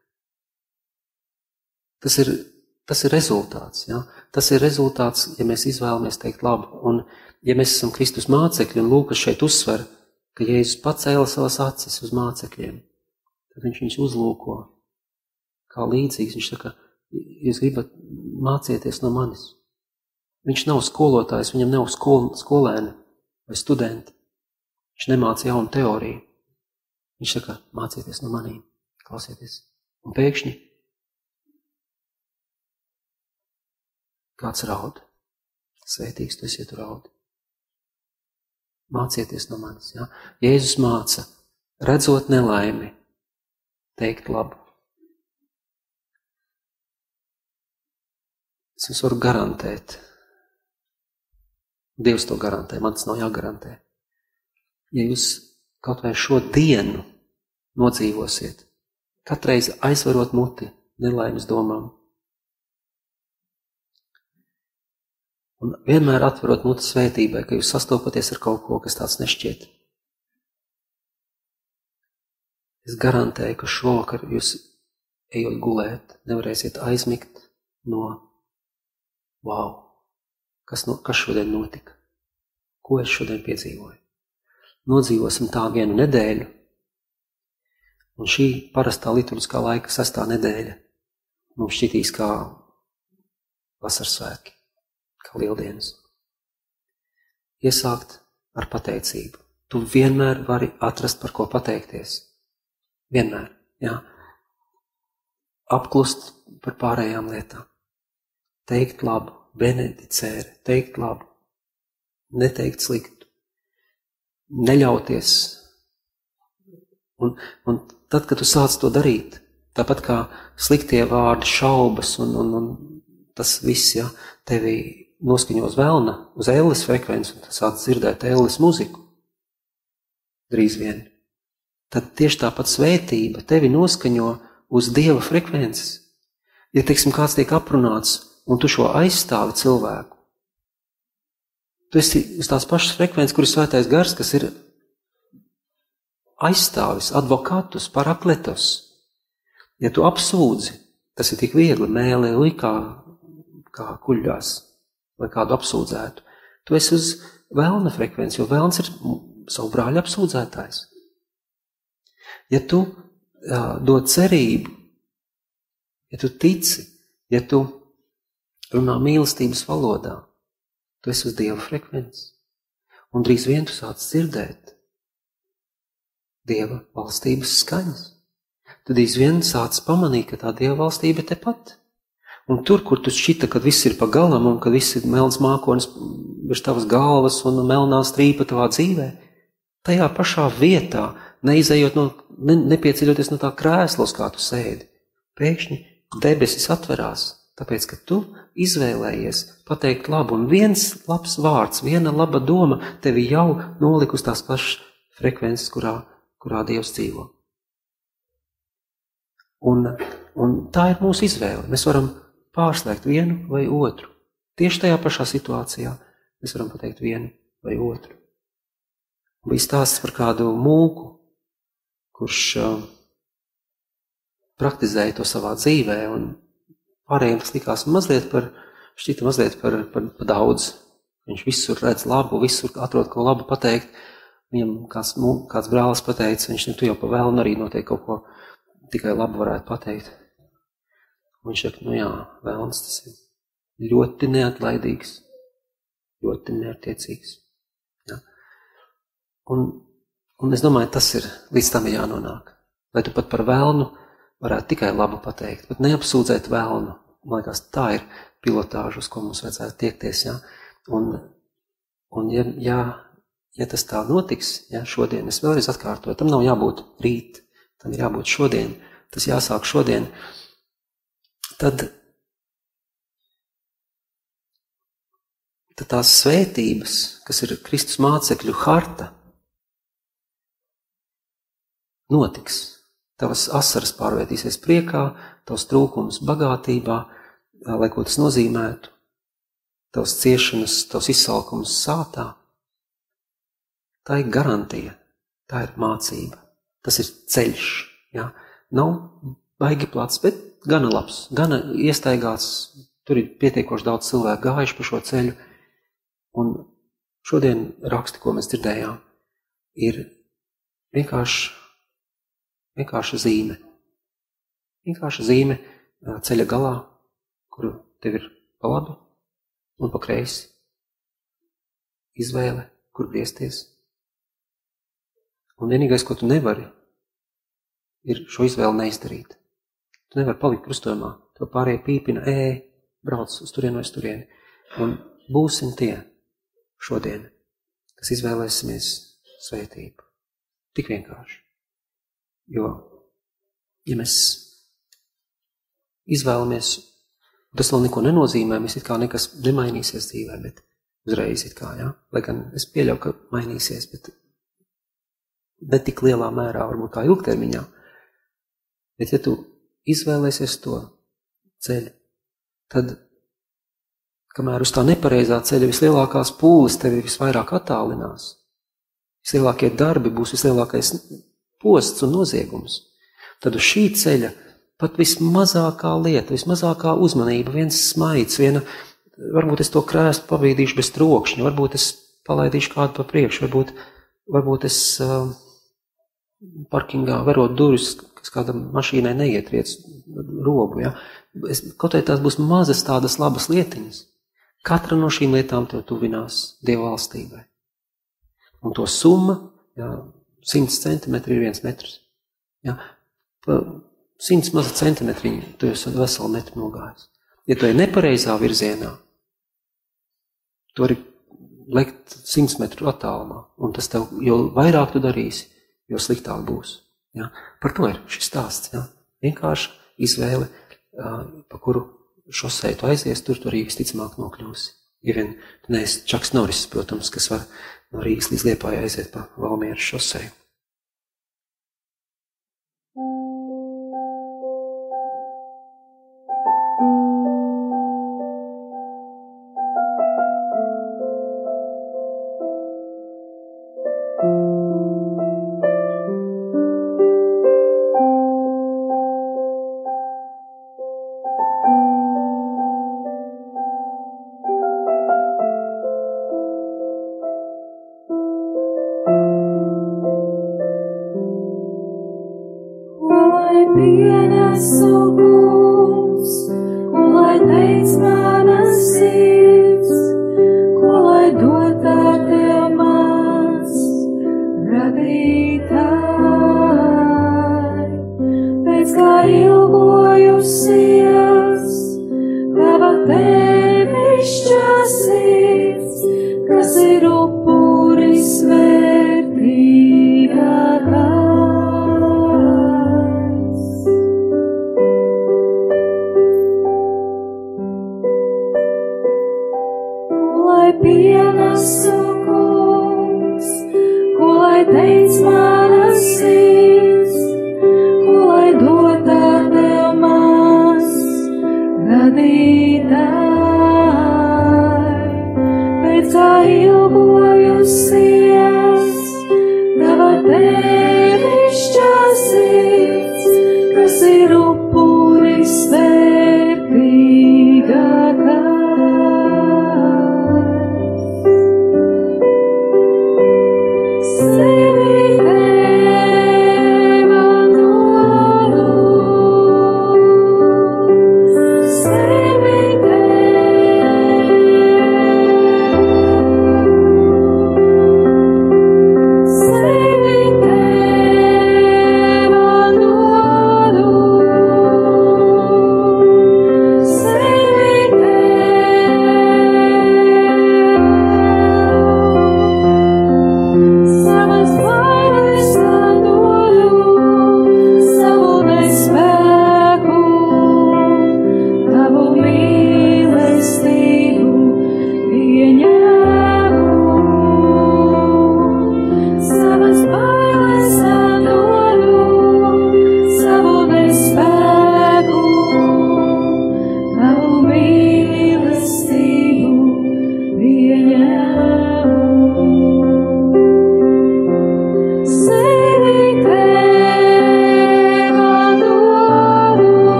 Tas ir, tas ir rezultāts. Ja? Tas ir rezultāts, ja mēs izvēlamies teikt labu. Un, ja mēs esam Kristus mācekļi, un Lūkas šeit uzsver, ka Jēzus pacēla savas acis uz mācekļiem, tad viņš viņus uzlūko kā līdzīgs. Viņš saka, jūs gribat mācieties no manis. Viņš nav skolotājs, viņam nav skol, skolēni vai studenti. Viņš nemāca jaunu teoriju. Viņš saka, mācieties no maniem, klausieties. Un pēkšņi kāds raud. Svētīgs tu esi, ja tu raudi. Mācieties no manis. Ja? Jēzus māca, redzot nelaimi, teikt labu. Es jums varu garantēt. Dievs to garantē, man tas nav jāgarantē. Ja jūs kaut vai šo dienu nodzīvosiet, katreiz aizvarot muti nelaimes domām, Un vienmēr atverot mutu svētībai, ka jūs sastopaties ar kaut ko, kas tāds nešķiet. Es garantēju, ka šovakar jūs ejot gulēt, nevarēsiet aizmigt no wow, kas, no, kas šodien notika, ko es šodien piedzīvoju. Nodzīvosim tā vienu nedēļu, un šī parastā liturgiskā laika sestā nedēļa mums šķitīs kā vasaras svētki kā lieldienas. Iesākt ar pateicību. Tu vienmēr vari atrast, par ko pateikties. Vienmēr, jā. Apklust par pārējām lietām. Teikt labu, benedicēri, teikt labu, neteikt sliktu, neļauties. Un, un tad, kad tu sāc to darīt, tāpat kā sliktie vārdi, šaubas un, un, un tas viss, ja, tevi noskaņo uz vēlna, uz ēles frekvenci, un sāc dzirdēt ēles muziku, drīz vien, tad tieši tāpat svētība tevi noskaņo uz Dieva frekvences. Ja, teiksim, kāds tiek aprunāts, un tu šo aizstāvi cilvēku, tu esi uz tās pašas frekvences, kur ir svētais gars, kas ir aizstāvis, advokātus, parakletus. Ja tu apsūdzi, tas ir tik viegli, mēlē, likā, kā kuļļās vai kādu apsūdzētu. Tu esi uz vēlna frekvenci, jo vēlns ir savu brāļa apsūdzētājs. Ja tu jā, dod cerību, ja tu tici, ja tu runā mīlestības valodā, tu esi uz Dieva frekvenci. Un drīz vien tu sāc dzirdēt Dieva valstības skaņas. Tad drīz vien sāc pamanīt, ka tā Dieva valstība ir tepat. Un tur, kur tu šķita, ka viss ir pa galam un ka viss ir melns mākonis virs tavas galvas un melnā strīpa tavā dzīvē, tajā pašā vietā, neizējot no, ne, nepieceļoties no tā krēsla, uz kā tu sēdi, pēkšņi debesis atverās, tāpēc, ka tu izvēlējies pateikt labu, un viens labs vārds, viena laba doma tevi jau nolika uz tās pašas frekvences, kurā, kurā Dievs dzīvo. Un, un tā ir mūsu izvēle. Mēs varam pārslēgt vienu vai otru. Tieši tajā pašā situācijā mēs varam pateikt vienu vai otru. Bija stāsts par kādu mūku, kurš uh, praktizēja to savā dzīvē, un pārējiem tas likās mazliet par, šķita mazliet par, par, par daudz. Viņš visur redz labu, visur atrod ko labu pateikt. Viņam kāds, kāds brālis pateica, viņš ne tu jau pa vēlnu arī noteikti kaut ko tikai labu varētu pateikt. Viņš saka, nu jā, vēlns tas ir ļoti neatlaidīgs, ļoti neatiecīgs. Ja? Un, un es domāju, tas ir līdz tam jānonāk. Vai tu pat par vēlnu varētu tikai labu pateikt, bet neapsūdzēt vēlnu. Man liekas, tā ir pilotāža, uz ko mums vajadzētu tiekties. Ja? Un, un ja, ja, ja tas tā notiks, ja, šodien, es vēlreiz atkārtoju, tam nav jābūt rīt, tam ir jābūt šodien, tas jāsāk šodien, tad, tad tās svētības, kas ir Kristus mācekļu harta, notiks. Tavas asaras pārvērtīsies priekā, tavs trūkums bagātībā, lai ko tas nozīmētu, tavs ciešanas, tavs izsalkums sātā. Tā ir garantija, tā ir mācība, tas ir ceļš. Ja? Nav baigi plats, bet gana labs, gana iestaigāts. Tur ir pietiekoši daudz cilvēku gājuši pa šo ceļu. Un šodien raksti, ko mēs dzirdējām, ir vienkārši vienkārša zīme. Vienkārša zīme ceļa galā, kur tev ir pa labi un pa kreisi. Izvēle, kur griezties. Un vienīgais, ko tu nevari, ir šo izvēli neizdarīt. Tu nevari palikt krustojumā, to pārējie pīpina, ē, brauc uz turienu vai uz turieni. Un būsim tie šodien, kas izvēlēsimies svētību. Tik vienkārši. Jo, ja mēs izvēlamies, tas vēl neko nenozīmē, mēs it kā nekas nemainīsies dzīvē, bet uzreiz it kā, jā, lai gan es pieļauju, ka mainīsies, bet ne tik lielā mērā, varbūt kā ilgtermiņā. Bet ja tu izvēlēsies to ceļu, tad, kamēr uz tā nepareizā ceļa vislielākās pūles tevi visvairāk attālinās, vislielākie darbi būs vislielākais posts un noziegums, tad uz šī ceļa pat vismazākā lieta, vismazākā uzmanība, viens smaids, viena, varbūt es to krēstu pavīdīšu bez trokšņa, varbūt es palaidīšu kādu pa priekšu, varbūt, varbūt es uh, parkingā verot durvis, kas kādam mašīnai neietriec robu, ja? es, kaut vai tās būs mazas tādas labas lietiņas. Katra no šīm lietām tev tuvinās Dieva valstībai. Un to summa, ja, 100 centimetri ir viens metrs. Ja? Pa 100 maza centimetriņa, tu esi veselu metru nogājis. Ja tu ej nepareizā virzienā, tu vari lekt 100 metru attālumā, un tas tev, jo vairāk tu darīsi, jo sliktāk būs. Ja? Par to ir šis stāsts. Ja? Vienkārši izvēle, pa kuru šosei tu aizies, tur tu arī visticamāk nokļūsi. Ja vien neesi Čaks Noris, protams, kas var no Rīgas līdz Liepājai aiziet pa Valmieras šosei.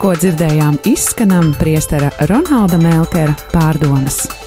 Tikko dzirdējām izskanam priestera Ronalda Melkera pārdomas.